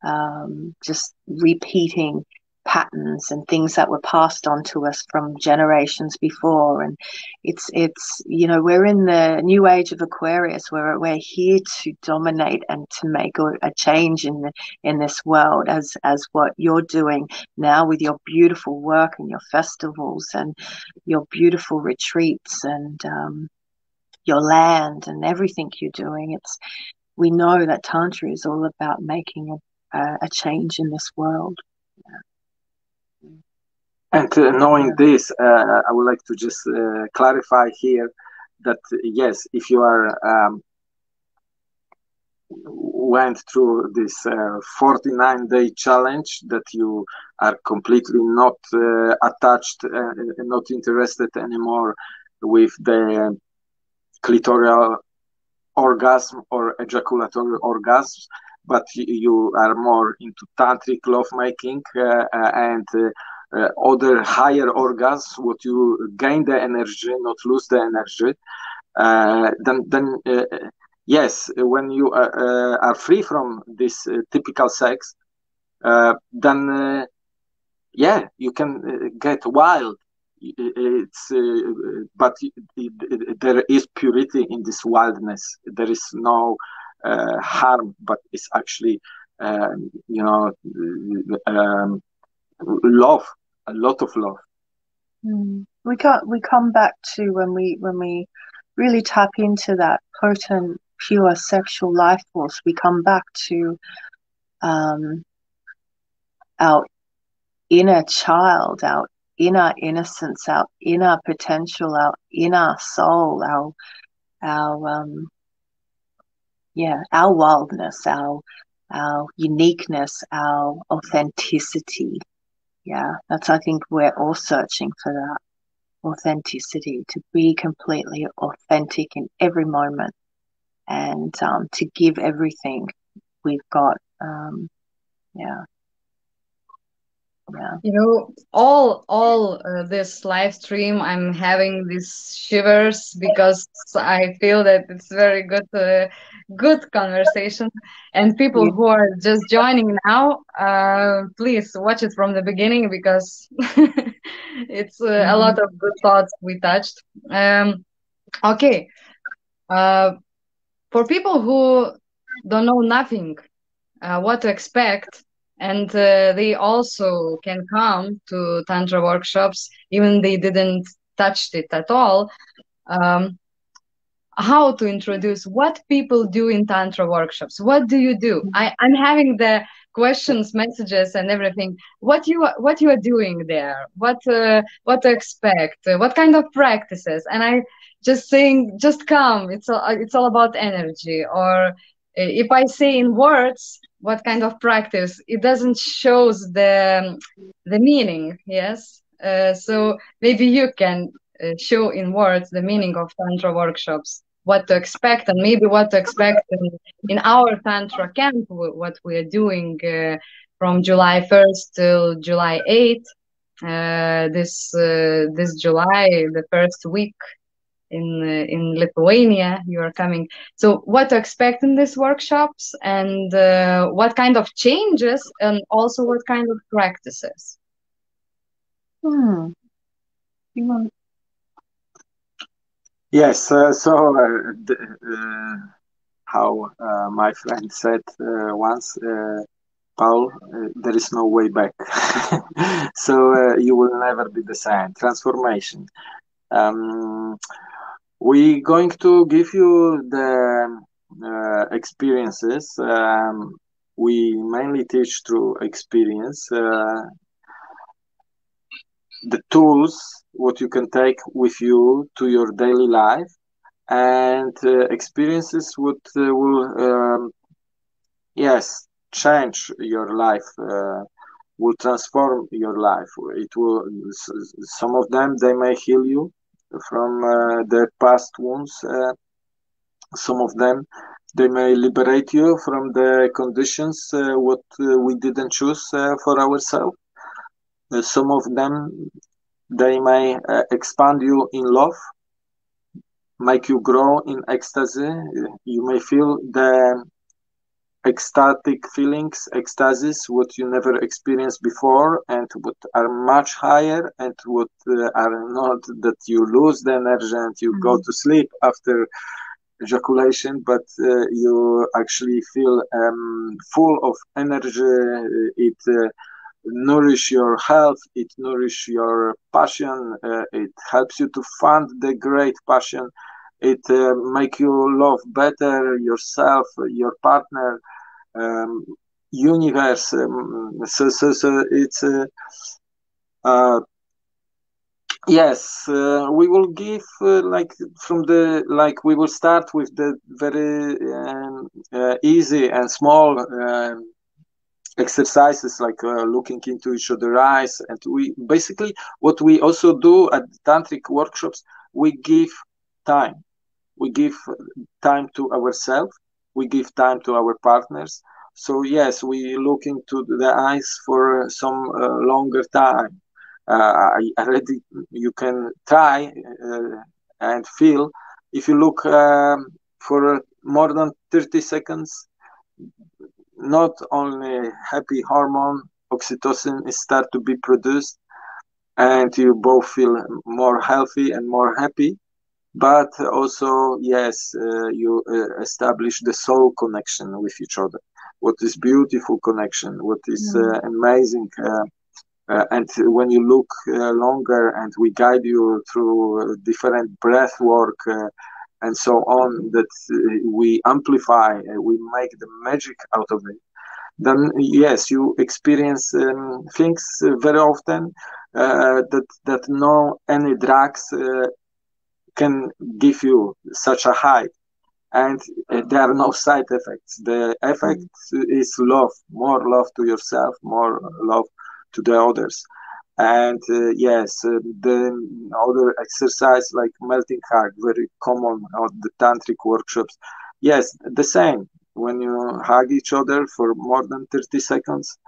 um, just repeating patterns and things that were passed on to us from generations before. And it's it's you know we're in the new age of aquarius. Where we're here to dominate and to make a, a change in the, in this world as as what you're doing now with your beautiful work and your festivals and your beautiful retreats and um, your land and everything you're doing. It's we know that tantra is all about making a, a change in this world and uh, knowing this, uh, I would like to just uh, clarify here that yes, if you are um, went through this uh, 49 day challenge that you are completely not uh, attached uh, not interested anymore with the clitoral orgasm or ejaculatory orgasm but you are more into tantric lovemaking and uh, other higher organs, what you gain the energy, not lose the energy, uh, then then uh, yes, when you are, are free from this typical sex, then yeah, you can get wild. It's uh, but it, it, there is purity in this wildness. There is no uh, harm but it's actually um, you know um, love, a lot of love. Mm. We got we come back to when we when we really tap into that potent, pure sexual life force. We come back to um, our inner child, our inner innocence, our inner potential, our inner soul, our our um, yeah, our wildness, our our uniqueness, our authenticity yeah that's i think we're all searching for that authenticity to be completely authentic in every moment and um, to give everything we've got um, yeah yeah. You know, all all uh, this live stream, I'm having these shivers because I feel that it's very good, uh, good conversation. And people who are just joining now, uh, please watch it from the beginning because it's uh, a lot of good thoughts we touched. Um, okay, uh, for people who don't know nothing, uh, what to expect and uh, they also can come to tantra workshops even they didn't touch it at all. Um, how to introduce what people do in tantra workshops? What do you do? I, i'm having the questions messages and everything. What you what you are doing there? What uh, what to expect? What kind of practices? And i just saying just come. It's all, it's all about energy. Or if i say in words what kind of practice. It doesn't shows the the meaning yes? Uh, so maybe you can uh, show in words the meaning of tantra workshops. What to expect and maybe what to expect in, in our tantra camp what we are doing uh, from july 1st till july 8th uh, this uh, this july the first week in uh, in Lithuania you are coming. So what to expect in these workshops and uh, what kind of changes and also what kind of practices? Hmm. Yes, uh, so uh, uh, how uh, my friend said once, Paul, there is no way back. so you will never be the same. Transformation. Um, we going to give you the uh, experiences. Um, we mainly teach through experience. Uh, the tools what you can take with you to your daily life and uh, experiences what uh, will um, yes change your life uh, will transform your life it will some of them they may heal you from uh, the past wounds. Uh, some of them they may liberate you from the conditions uh, what we didn't choose for ourselves. some of them they may expand you in love make you grow in ecstasy. You may feel the ecstatic feelings, ecstasies, what you never experienced before, and what are much higher, and what uh, are not that you lose the energy and you mm-hmm. go to sleep after ejaculation, but uh, you actually feel um, full of energy. It uh, nourish your health, it nourish your passion, uh, it helps you to fund the great passion. It uh, make you love better yourself, your partner, um, universe. Um, so, so, so it's uh, uh, yes. Uh, we will give uh, like from the like we will start with the very um, easy and small. Um, exercises like uh, looking into each other's eyes and we basically what we also do at tantric workshops we give time we give time to ourselves we give time to our partners. So yes, we look into the eyes for some uh, longer time. Uh, already you can try uh, and feel if you look um, for more than 30 seconds not only happy hormone oxytocin is start to be produced and you both feel more healthy and more happy but also yes uh, you uh, establish the soul connection with each other what is beautiful connection what is uh, mm. amazing uh, uh, and when you look uh, longer and we guide you through different breath work and so on that we amplify we make the magic out of it then yes you experience um, things very often that that no any drugs can give you such a high and uh, there are no side effects. The effect is love more love to yourself more love to the others. And uh, yes uh, the other exercise like melting heart very common on the tantric workshops. Yes the same. When you hug each other for more than 30 seconds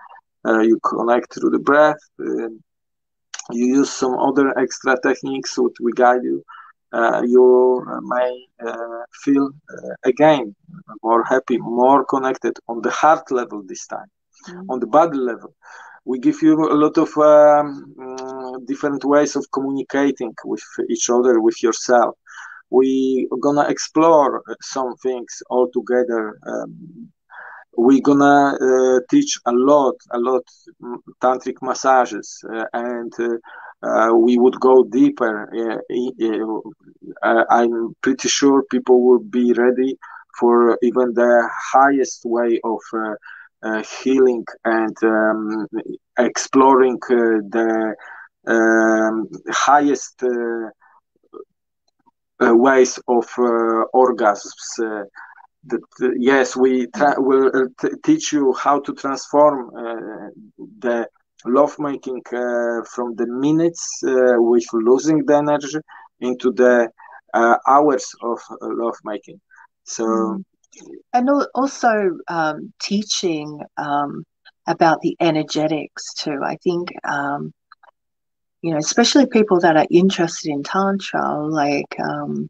uh, you connect through the breath uh, you use some other extra techniques which we guide you you may uh, feel uh, again more happy more connected on the heart level this time mm-hmm. on the body level we give you a lot of um, mm, different ways of communicating with each other with yourself we gonna explore some things all together um, we're gonna uh, teach a lot a lot mm, tantric massages uh, and uh, uh, we would go deeper. Uh, i'm pretty sure people will be ready for even the highest way of uh, healing and um, exploring the um, highest ways of orgasms. That uh, yes we tra- will uh, teach you how to transform uh, the lovemaking uh, from the minutes uh, with losing the energy into the uh, hours of lovemaking so mm. and also um, teaching um, about the energetics too i think um, you know especially people that are interested in tantra like um,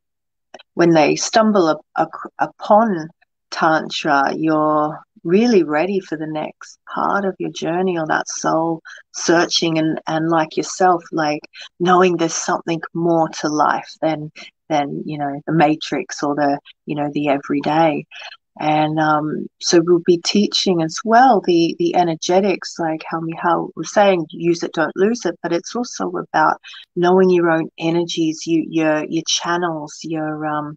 when they stumble up, up, upon tantra, you're really ready for the next part of your journey or that soul searching and and like yourself like knowing there's something more to life than than you know the matrix or the you know the everyday and um, so we'll be teaching as well the the energetics, like how Michal was saying, use it, don't lose it. But it's also about knowing your own energies, you, your your channels, your um,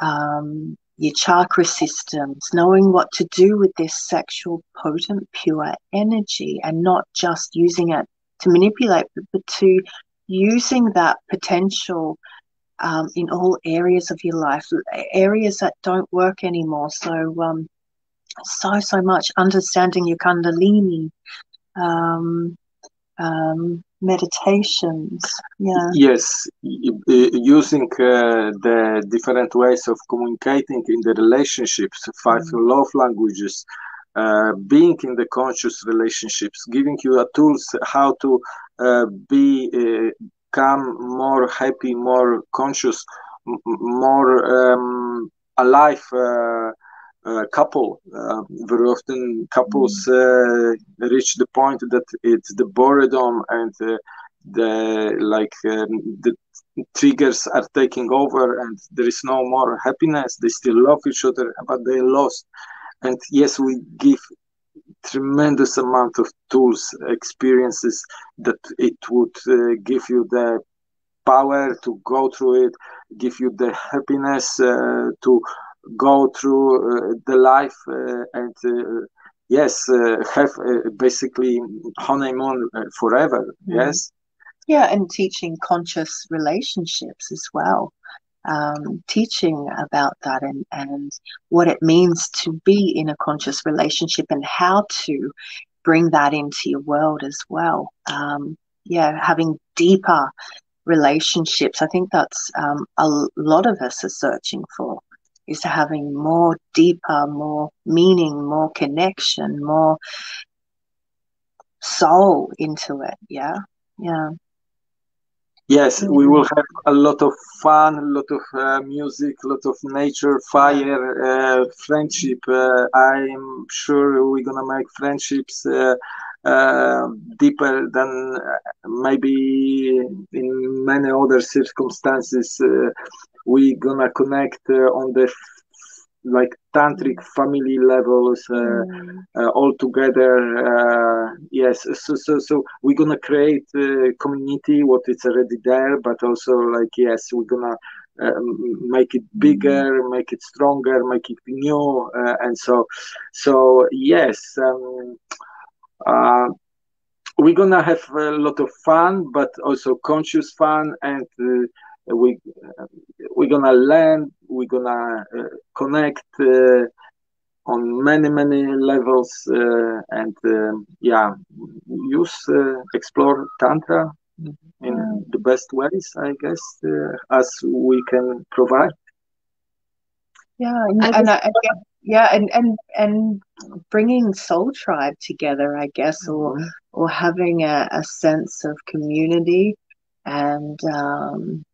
um, your chakra systems, knowing what to do with this sexual, potent, pure energy, and not just using it to manipulate, but, but to using that potential um, in all areas of your life, areas that don't work anymore. So, um, so, so much understanding your Kundalini, um, um, meditations. Yeah. Yes, using uh, the different ways of communicating in the relationships, five mm. love languages. Uh, being in the conscious relationships, giving you tools how to uh, be uh, become more happy, more conscious, more um, alive uh, uh, couple. Uh, very often, couples mm. uh, reach the point that it's the boredom and uh, the like um, the triggers are taking over, and there is no more happiness. They still love each other, but they lost. And yes, we give tremendous amount of tools, experiences that it would uh, give you the power to go through it, give you the happiness uh, to go through uh, the life uh, and uh, yes, uh, have basically honeymoon forever. Mm-hmm. Yes. Yeah, and teaching conscious relationships as well um, teaching about that and, and what it means to be in a conscious relationship and how to bring that into your world as well. Um, yeah, having deeper relationships. I think that's um, a lot of us are searching for is having more deeper, more meaning, more connection, more soul into it. Yeah. Yeah. Yes, we will have a lot of fun, a lot of uh, music, a lot of nature, fire, uh, friendship. Uh, I'm sure we're gonna make friendships uh, uh, deeper than uh, maybe in many other circumstances. we're gonna connect on the like tantric family levels uh, mm. uh, all together uh, yes so, so so we're gonna create a community what is already there but also like yes we're gonna um, make it bigger mm. make it stronger make it new uh, and so so yes um, uh, we're gonna have a lot of fun but also conscious fun and uh, we we're gonna learn we're gonna uh, connect uh, on many many levels uh, and um, yeah use explore tantra in the best ways i guess as we can provide. Yeah and, and I, yeah and and and bringing soul tribe together i guess or mm-hmm. or having a, a sense of community and um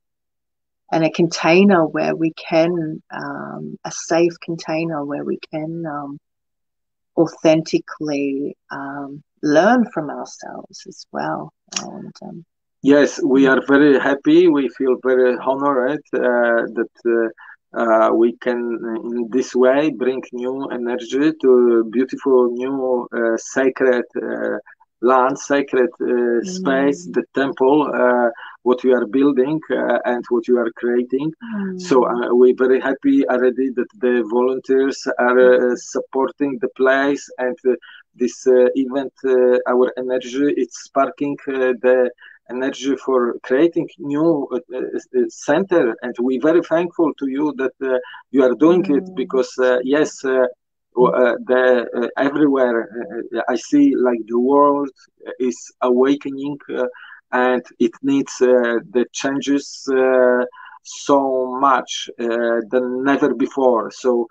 and a container where we can um a safe container where we can um authentically um learn from ourselves as well and um, yes we are very happy we feel very honored uh, that uh, uh, we can in this way bring new energy to beautiful new uh, sacred uh, land sacred uh, mm. space the temple uh, what we are building uh, and what you are creating mm. so we're very happy already that the volunteers are supporting the place and this event our energy it's sparking the energy for creating new uh, uh, center. And we're very thankful to you that uh, you are doing mm. it because uh, yes uh, uh, the everywhere i see like the world is awakening and it needs the changes so much than never before. So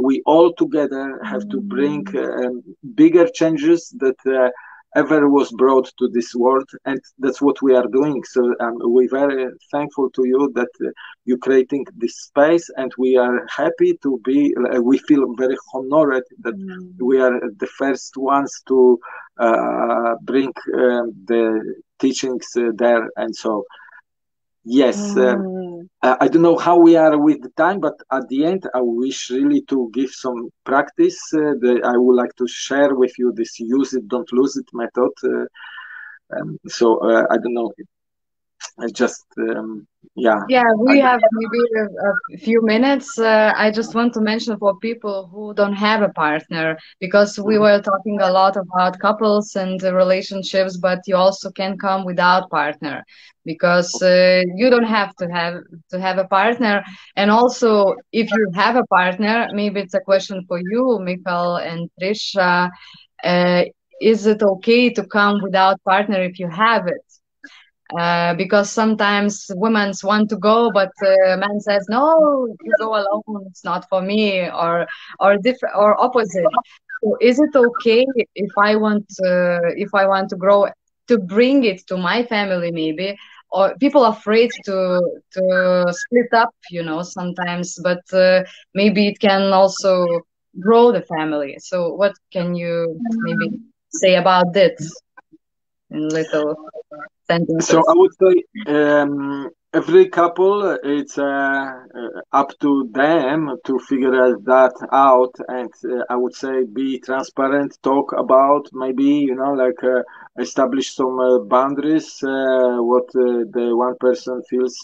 we all together have to bring um, bigger changes that ever was brought to this world and that's what we are doing so um, we're very thankful to you that uh, you're creating this space and we are happy to be uh, we feel very honored that mm. we are the first ones to uh, bring um, the teachings uh, there and so yes um, mm. uh, i don't know how we are with the time but at the end i wish really to give some practice uh, that i would like to share with you this use it don't lose it method uh, um, so uh, i don't know I just um, yeah. Yeah we have maybe a, a few minutes. Uh, i just want to mention for people who don't have a partner because we mm-hmm. were talking a lot about couples and relationships but you also can come without partner because uh, you don't have to have to have a partner. And also if you have a partner maybe it's a question for you Michael and Trisha uh, is it okay to come without partner if you have it uh, because sometimes women want to go, but uh, man says no, you go alone. It's not for me, or or different or opposite. So is it okay if I want uh, if I want to grow to bring it to my family maybe? Or people afraid to to split up, you know, sometimes, but uh, maybe it can also grow the family. So what can you maybe say about this in little sentences? So I would say um, every couple, it's uh, uh, up to them to figure that out, and uh, I would say be transparent, talk about maybe you know like uh, establish some uh, boundaries, uh, what the one person feels.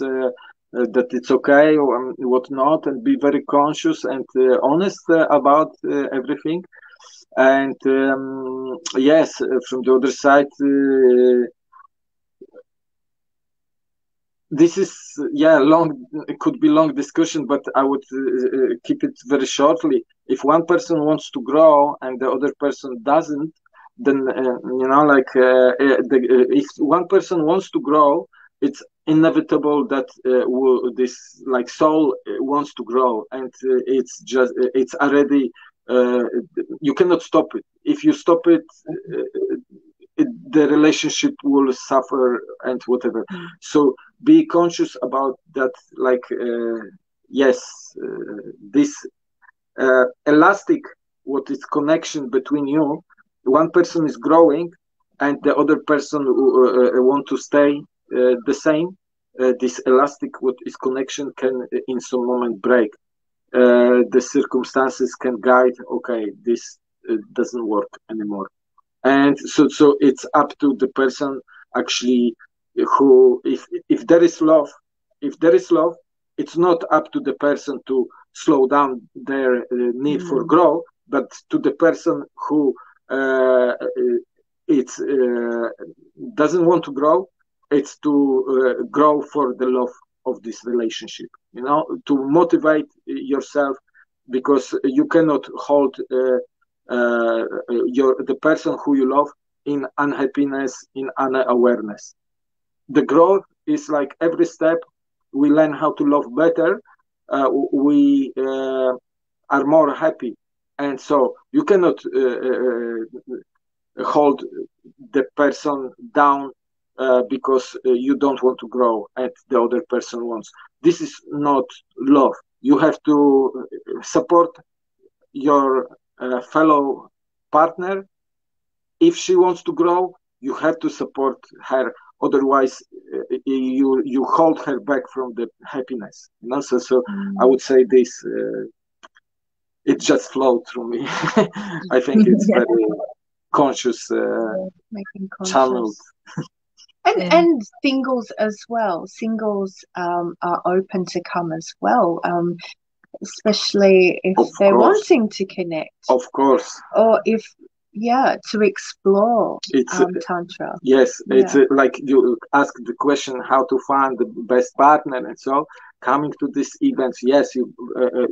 that it's okay or um, what not, and be very conscious and honest about everything. And um, yes, from the other side, this is yeah long it could be long discussion but i would uh, uh, keep it very shortly. If one person wants to grow and the other person doesn't then uh, you know like uh, uh the, uh, if one person wants to grow it's inevitable that this like soul wants to grow and it's just it's already you cannot stop it. If you stop it, the relationship will suffer and whatever. Mm. So be conscious about that. Like uh, yes, uh, this uh, elastic, what is connection between you. One person is growing, and the other person uh, uh, want to stay uh, the same. this elastic, what is connection, can in some moment break. the circumstances can guide. Okay, this doesn't work anymore and so so it's up to the person actually who if if there is love if there is love it's not up to the person to slow down their uh, need mm. for growth but to the person who uh, it's uh, doesn't want to grow it's to uh, grow for the love of this relationship you know to motivate yourself because you cannot hold uh, uh, your the person who you love in unhappiness, in unawareness. The growth is like every step we learn how to love better. Uh, we uh, are more happy and so you cannot hold the person down uh, because uh, you don't want to grow and the other person wants. This is not love. You have to support your uh, fellow partner. If she wants to grow, you have to support her. Otherwise, uh, you you hold her back from the happiness. You know? So, so mm. I would say this. Uh, it just flowed through me. I think it's yeah. very conscious, uh, conscious. channeled. And, yeah. and singles as well. Singles um, are open to come as well, um, especially if of they're course. wanting to connect. Of course. Or if yeah to explore it's um, tantra yes it's yeah. like you ask the question how to find the best partner and so coming to these events yes you uh, uh,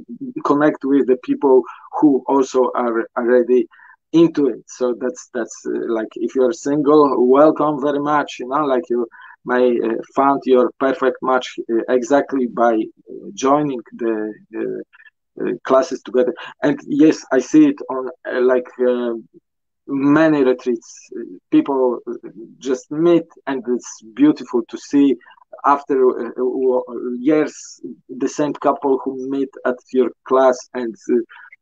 connect with the people who also are already into it so that's that's uh, like if you're single welcome very much you know like you may uh, find your perfect match uh, exactly by uh, joining the uh, classes together and yes i see it on like many retreats people just meet and it's beautiful to see after years the same couple who meet at your class and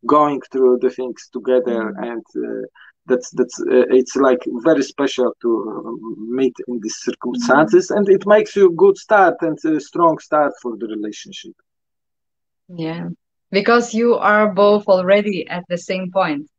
going through the things together mm-hmm. and uh, that's that's uh, it's like very special to um, meet in these circumstances mm-hmm. and it makes you a good start and a strong start for the relationship. Yeah. Because you are both already at the same point.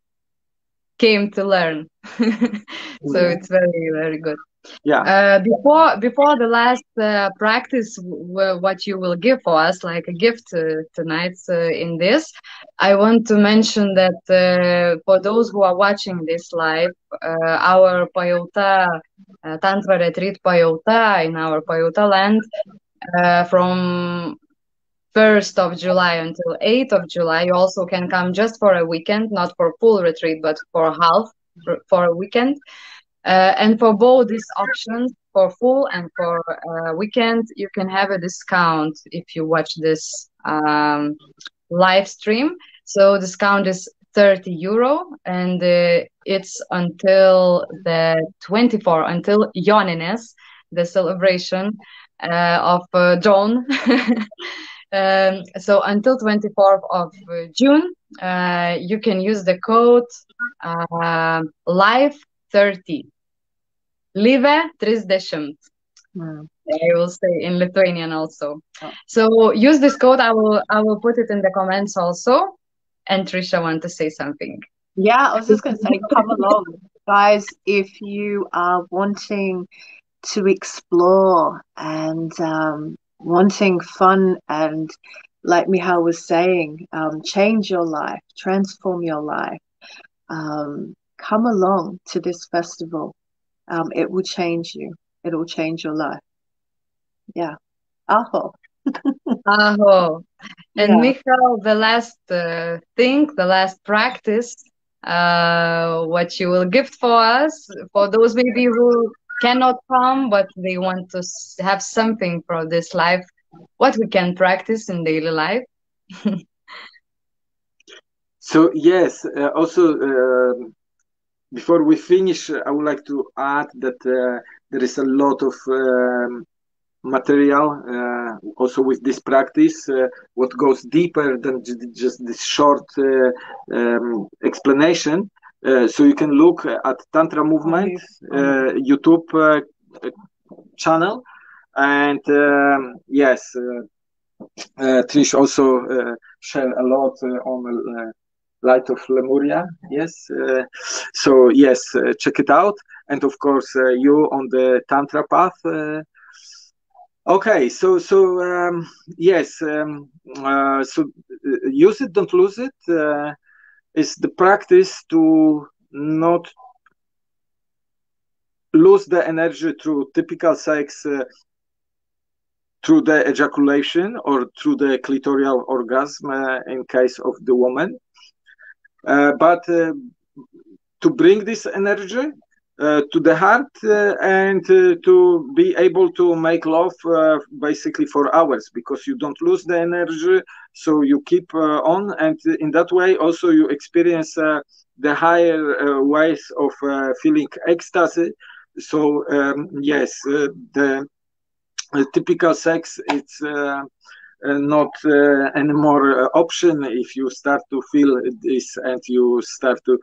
Came to learn. So mm-hmm. it's very very good yeah uh, before before the last uh, practice what you will give for us like a gift uh, tonight uh, in this i want to mention that uh, for those who are watching this live uh, our payota tantra retreat payota in our payota land from 1st of July until 8th of July. You also can come just for a weekend, not for full retreat, but for half for a weekend. Uh, and for both these options, for full and for uh, weekend, you can have a discount if you watch this um, live stream. So discount is 30 euro and uh, it's until the 24, until Jonines, the celebration uh, of uh, Dawn. um, so until 24th of uh, June, you can use the code live 30 Live 30. Mm. I will say in Lithuanian also. Oh. So use this code. I will I will put it in the comments also. And Trisha want to say something. Yeah, I was just going to say, come along, guys. If you are wanting to explore and um, wanting fun and, like Michal was saying, um, change your life, transform your life, um, come along to this festival um, it will change you. It will change your life. Yeah. Aho. Aho. And yeah. Michal, the last uh, thing, the last practice, uh, what you will gift for us, for those maybe who cannot come, but they want to have something for this life, what we can practice in daily life. so yes, uh, also uh, before we finish, I would like to add that uh, there is a lot of um, material uh, also with this practice, uh, what goes deeper than just this short uh, um, explanation. Uh, so you can look at Tantra Movement uh, YouTube channel, and um, yes, Trish also share a lot on Light of Lemuria. Yes. Uh, so yes, uh, check it out, and of course uh, you on the Tantra path. Uh, okay, so so um, yes, um, uh, so uh, use it, don't lose it. it. is the practice to not lose the energy through typical sex through the ejaculation or through the clitoral orgasm in case of the woman. Uh, but uh, to bring this energy, uh, uh, to the heart uh, and uh, to be able to make love uh, basically for hours because you don't lose the energy so you keep uh, on. And in that way also you experience uh, the higher ways of feeling ecstasy. So um, yes the typical sex it's uh, not uh, anymore uh, option if you start to feel this and you start to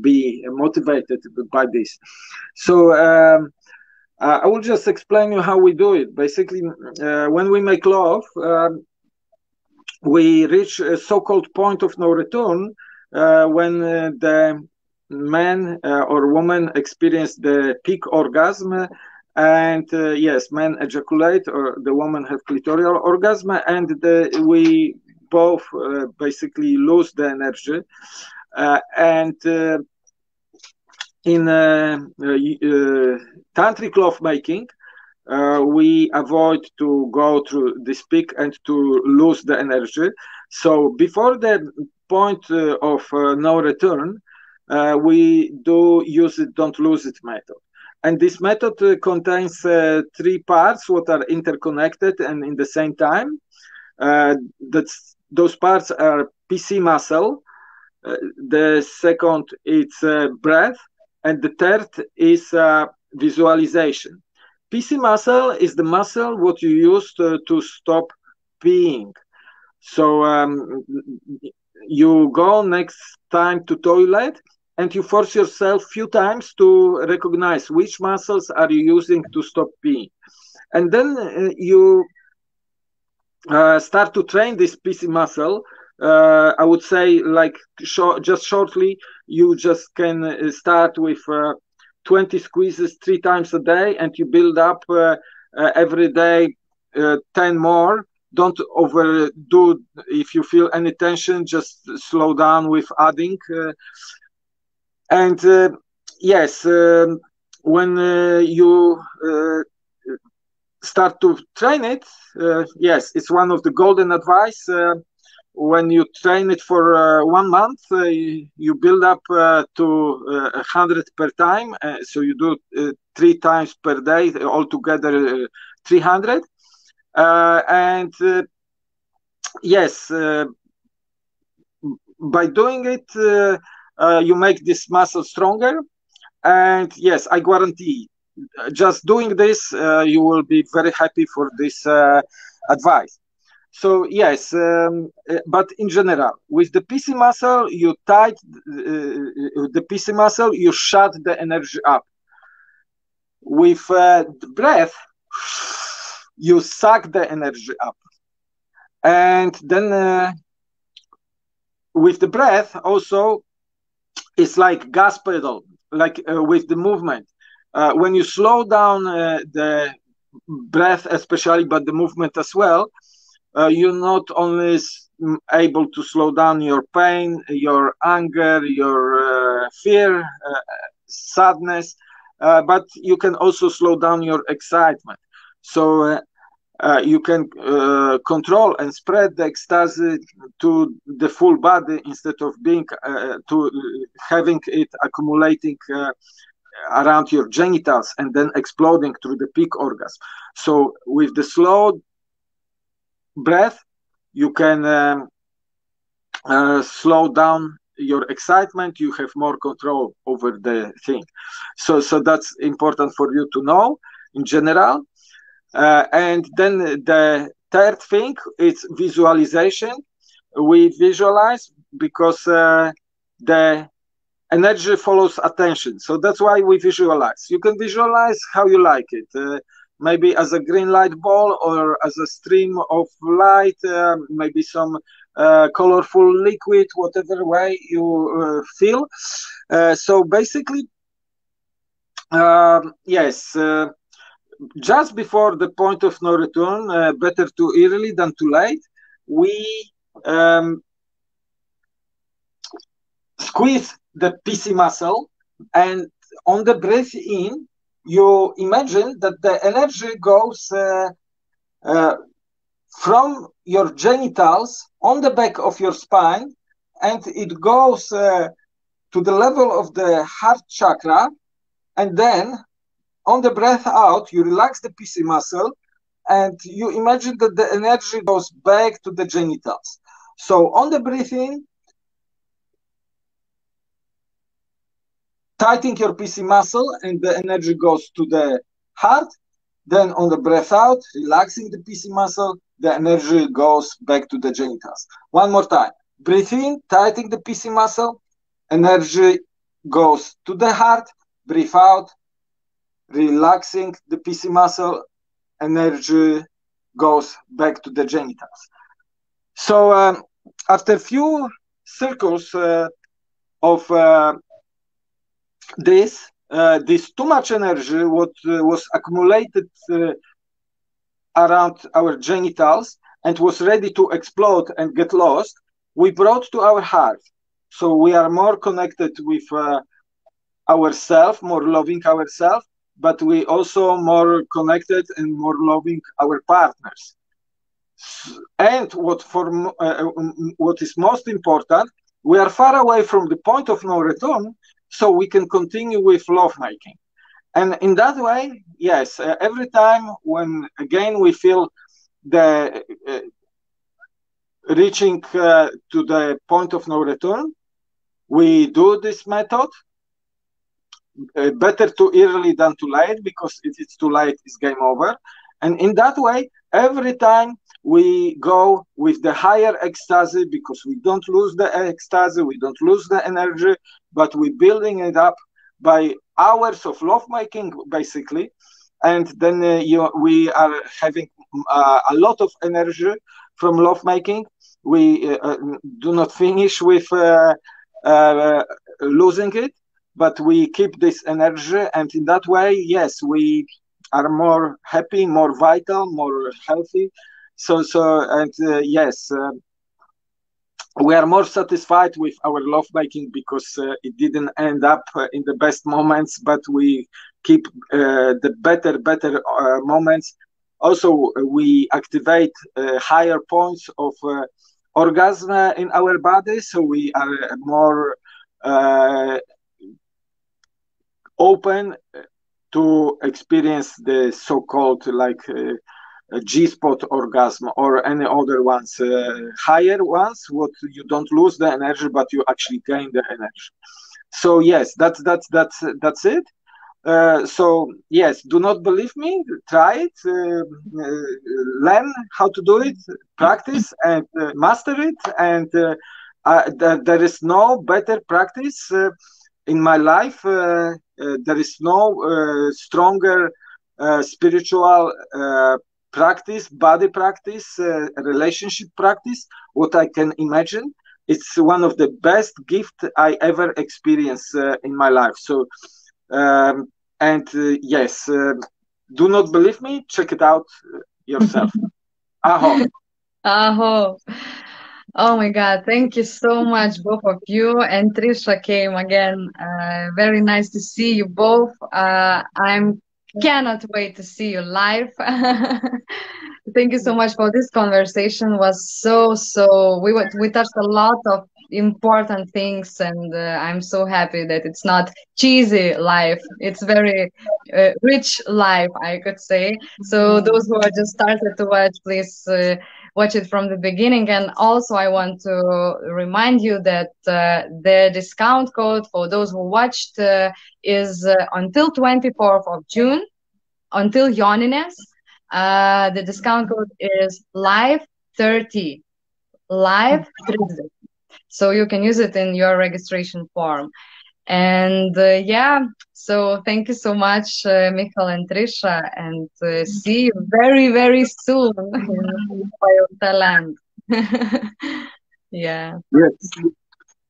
be motivated by this. So um, I will just explain you how we do it. Basically, when we make love, um, we reach a so-called point of no return uh, when uh, the man uh, or woman experience the peak orgasm and uh, yes men ejaculate or the woman have clitoral orgasm and the, we both uh, basically lose the energy. Uh, and uh, in uh, uh, tantric love making we avoid to go through this peak and to lose the energy. So before the point of no return we do use it don't lose it method and this method uh, contains uh, three parts what are interconnected and in the same time. Uh, that's, those parts are PC muscle. Uh, the second is uh, breath. And the third is uh, visualization. PC muscle is the muscle what you use to, to stop peeing. So um, you go next time to toilet and you force yourself few times to recognize which muscles are you using to stop peeing. And then uh, you uh, start to train this PC muscle uh, i would say like short, just shortly you just can uh, start with uh, 20 squeezes three times a day and you build up uh, every day 10 more. Don't overdo if you feel any tension just slow down with adding and uh, yes, um, when uh, you uh, start to train it, yes, it's one of the golden advice when you train it for uh, one month, uh, you build up uh, to 100 per time. so you do three times per day, altogether 300. and yes, by doing it, uh, you make this muscle stronger. And yes, I guarantee, just doing this, uh, you will be very happy for this uh, advice. So yes, um, uh, but in general, with the PC muscle, you tight uh, the PC muscle, you shut the energy up. With uh, the breath, you suck the energy up, and then with the breath also it's like gas pedal, like uh, with the movement. Uh, when you slow down uh, the breath, especially, but the movement as well, uh, you're not only able to slow down your pain, your anger, your uh, fear, uh, sadness, but you can also slow down your excitement. So uh, you can uh, control and spread the ecstasy to the full body instead of being uh, to having it accumulating uh, around your genitals and then exploding through the peak orgasm. So with the slow breath you can um, uh, slow down your excitement. You have more control over the thing. So so that's important for you to know. In general and then the third thing is visualization. We visualize because uh, the energy follows attention. So that's why we visualize. You can visualize how you like it. Uh, maybe as a green light ball or as a stream of light, uh, maybe some uh, colorful liquid, whatever way you uh, feel. Uh, so basically, um, yes, uh, just before the point of no return, uh, better too early than too late, we um, squeeze the PC muscle and on the breath in, you imagine that the energy goes uh, uh, from your genitals on the back of your spine and it goes uh, to the level of the heart chakra and then on the breath out, you relax the PC muscle and you imagine that the energy goes back to the genitals. So on the breathing, tighten your PC muscle and the energy goes to the heart. Then on the breath out, relaxing the PC muscle, the energy goes back to the genitals. One more time. Breathe in, tightening the PC muscle, energy goes to the heart. Breathe out, relaxing the PC muscle, energy goes back to the genitals. So um, after a few circles uh, of uh, this, uh, this too much energy what uh, was accumulated uh, around our genitals and was ready to explode and get lost, we brought to our heart. So we are more connected with uh, ourselves, more loving ourselves, but we also more connected and more loving our partners. And what for uh, um, what is most important, we are far away from the point of no return, so we can continue with lovemaking. And in that way, yes, uh, every time when again we feel the uh, reaching uh, to the point of no return, we do this method. Uh, better too early than too late because if it's too late, it's game over. And in that way, every time we go with the higher ecstasy because we don't lose the ecstasy, we don't lose the energy, but we're building it up by hours of lovemaking, basically. And then uh, you, we are having uh, a lot of energy from lovemaking. We uh, uh do not finish with losing it, but we keep this energy. And in that way, yes, we are more happy, more vital, more healthy so so and uh, yes uh, we are more satisfied with our love making because uh, it didn't end up uh, in the best moments but we keep uh, the better better uh, moments also we activate higher points of orgasm in our body so we are more open to experience the so-called like G-spot orgasm or any other ones, uh, higher ones, what you don't lose the energy, but you actually gain the energy. So yes, that's that's that's that's it. Uh, so yes, do not believe me. Try it, uh, uh learn how to do it, practice and uh, master it. And uh, th- there is no better practice in my life. There is no stronger spiritual practice, body practice, uh, relationship practice, what I can imagine. It's one of the best gift I ever experienced uh, in my life. So, um, and uh, yes, uh, do not believe me? Check it out yourself. Aho. Aho. Oh my God, thank you so much, both of you. And Trisha came again. Uh, very nice to see you both. Uh, I'm cannot wait to see you live. Thank you so much for this conversation. Was so so we we touched a lot of important things and uh, i'm so happy that it's not cheesy life it's very uh, rich life i could say so those who are just started to watch please uh, watch it from the beginning. And also, I want to remind you that uh, the discount code for those who watched uh, is uh, until 24th of June, until Jonines. Uh, the discount code is live 30, live 30. So you can use it in your registration form. And uh, yeah, so thank you so much, uh, Michal and Trisha, and uh, see you very, very soon in land. yeah. Yes.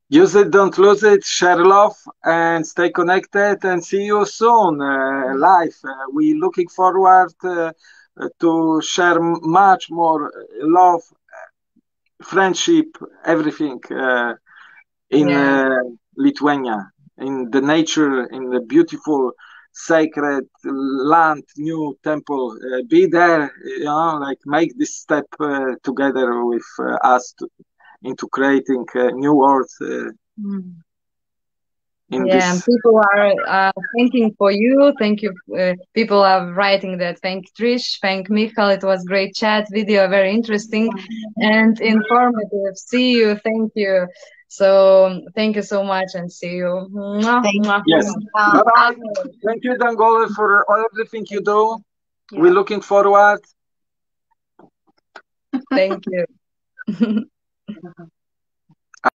Use it, don't lose it, share love, and stay connected. And see you soon uh, live. Uh, we looking forward uh, to share much more love, friendship, everything uh, in yeah. Uh, Lithuania in the nature, in the beautiful sacred land, new temple. Uh, be there, you know, like make this step uh, together with uh, us to, into creating a new world. Mm. in yeah, this. people are uh, thanking for you. Thank you. Uh, people are writing that. Thank Trish. Thank Michal. It was great chat video, very interesting and informative. See you. Thank you. So thank you so much and see you. Thank Yes. Uh, Bye bye. Thank you, Dangola, for all everything you do. Yeah. We're looking forward. Thank you.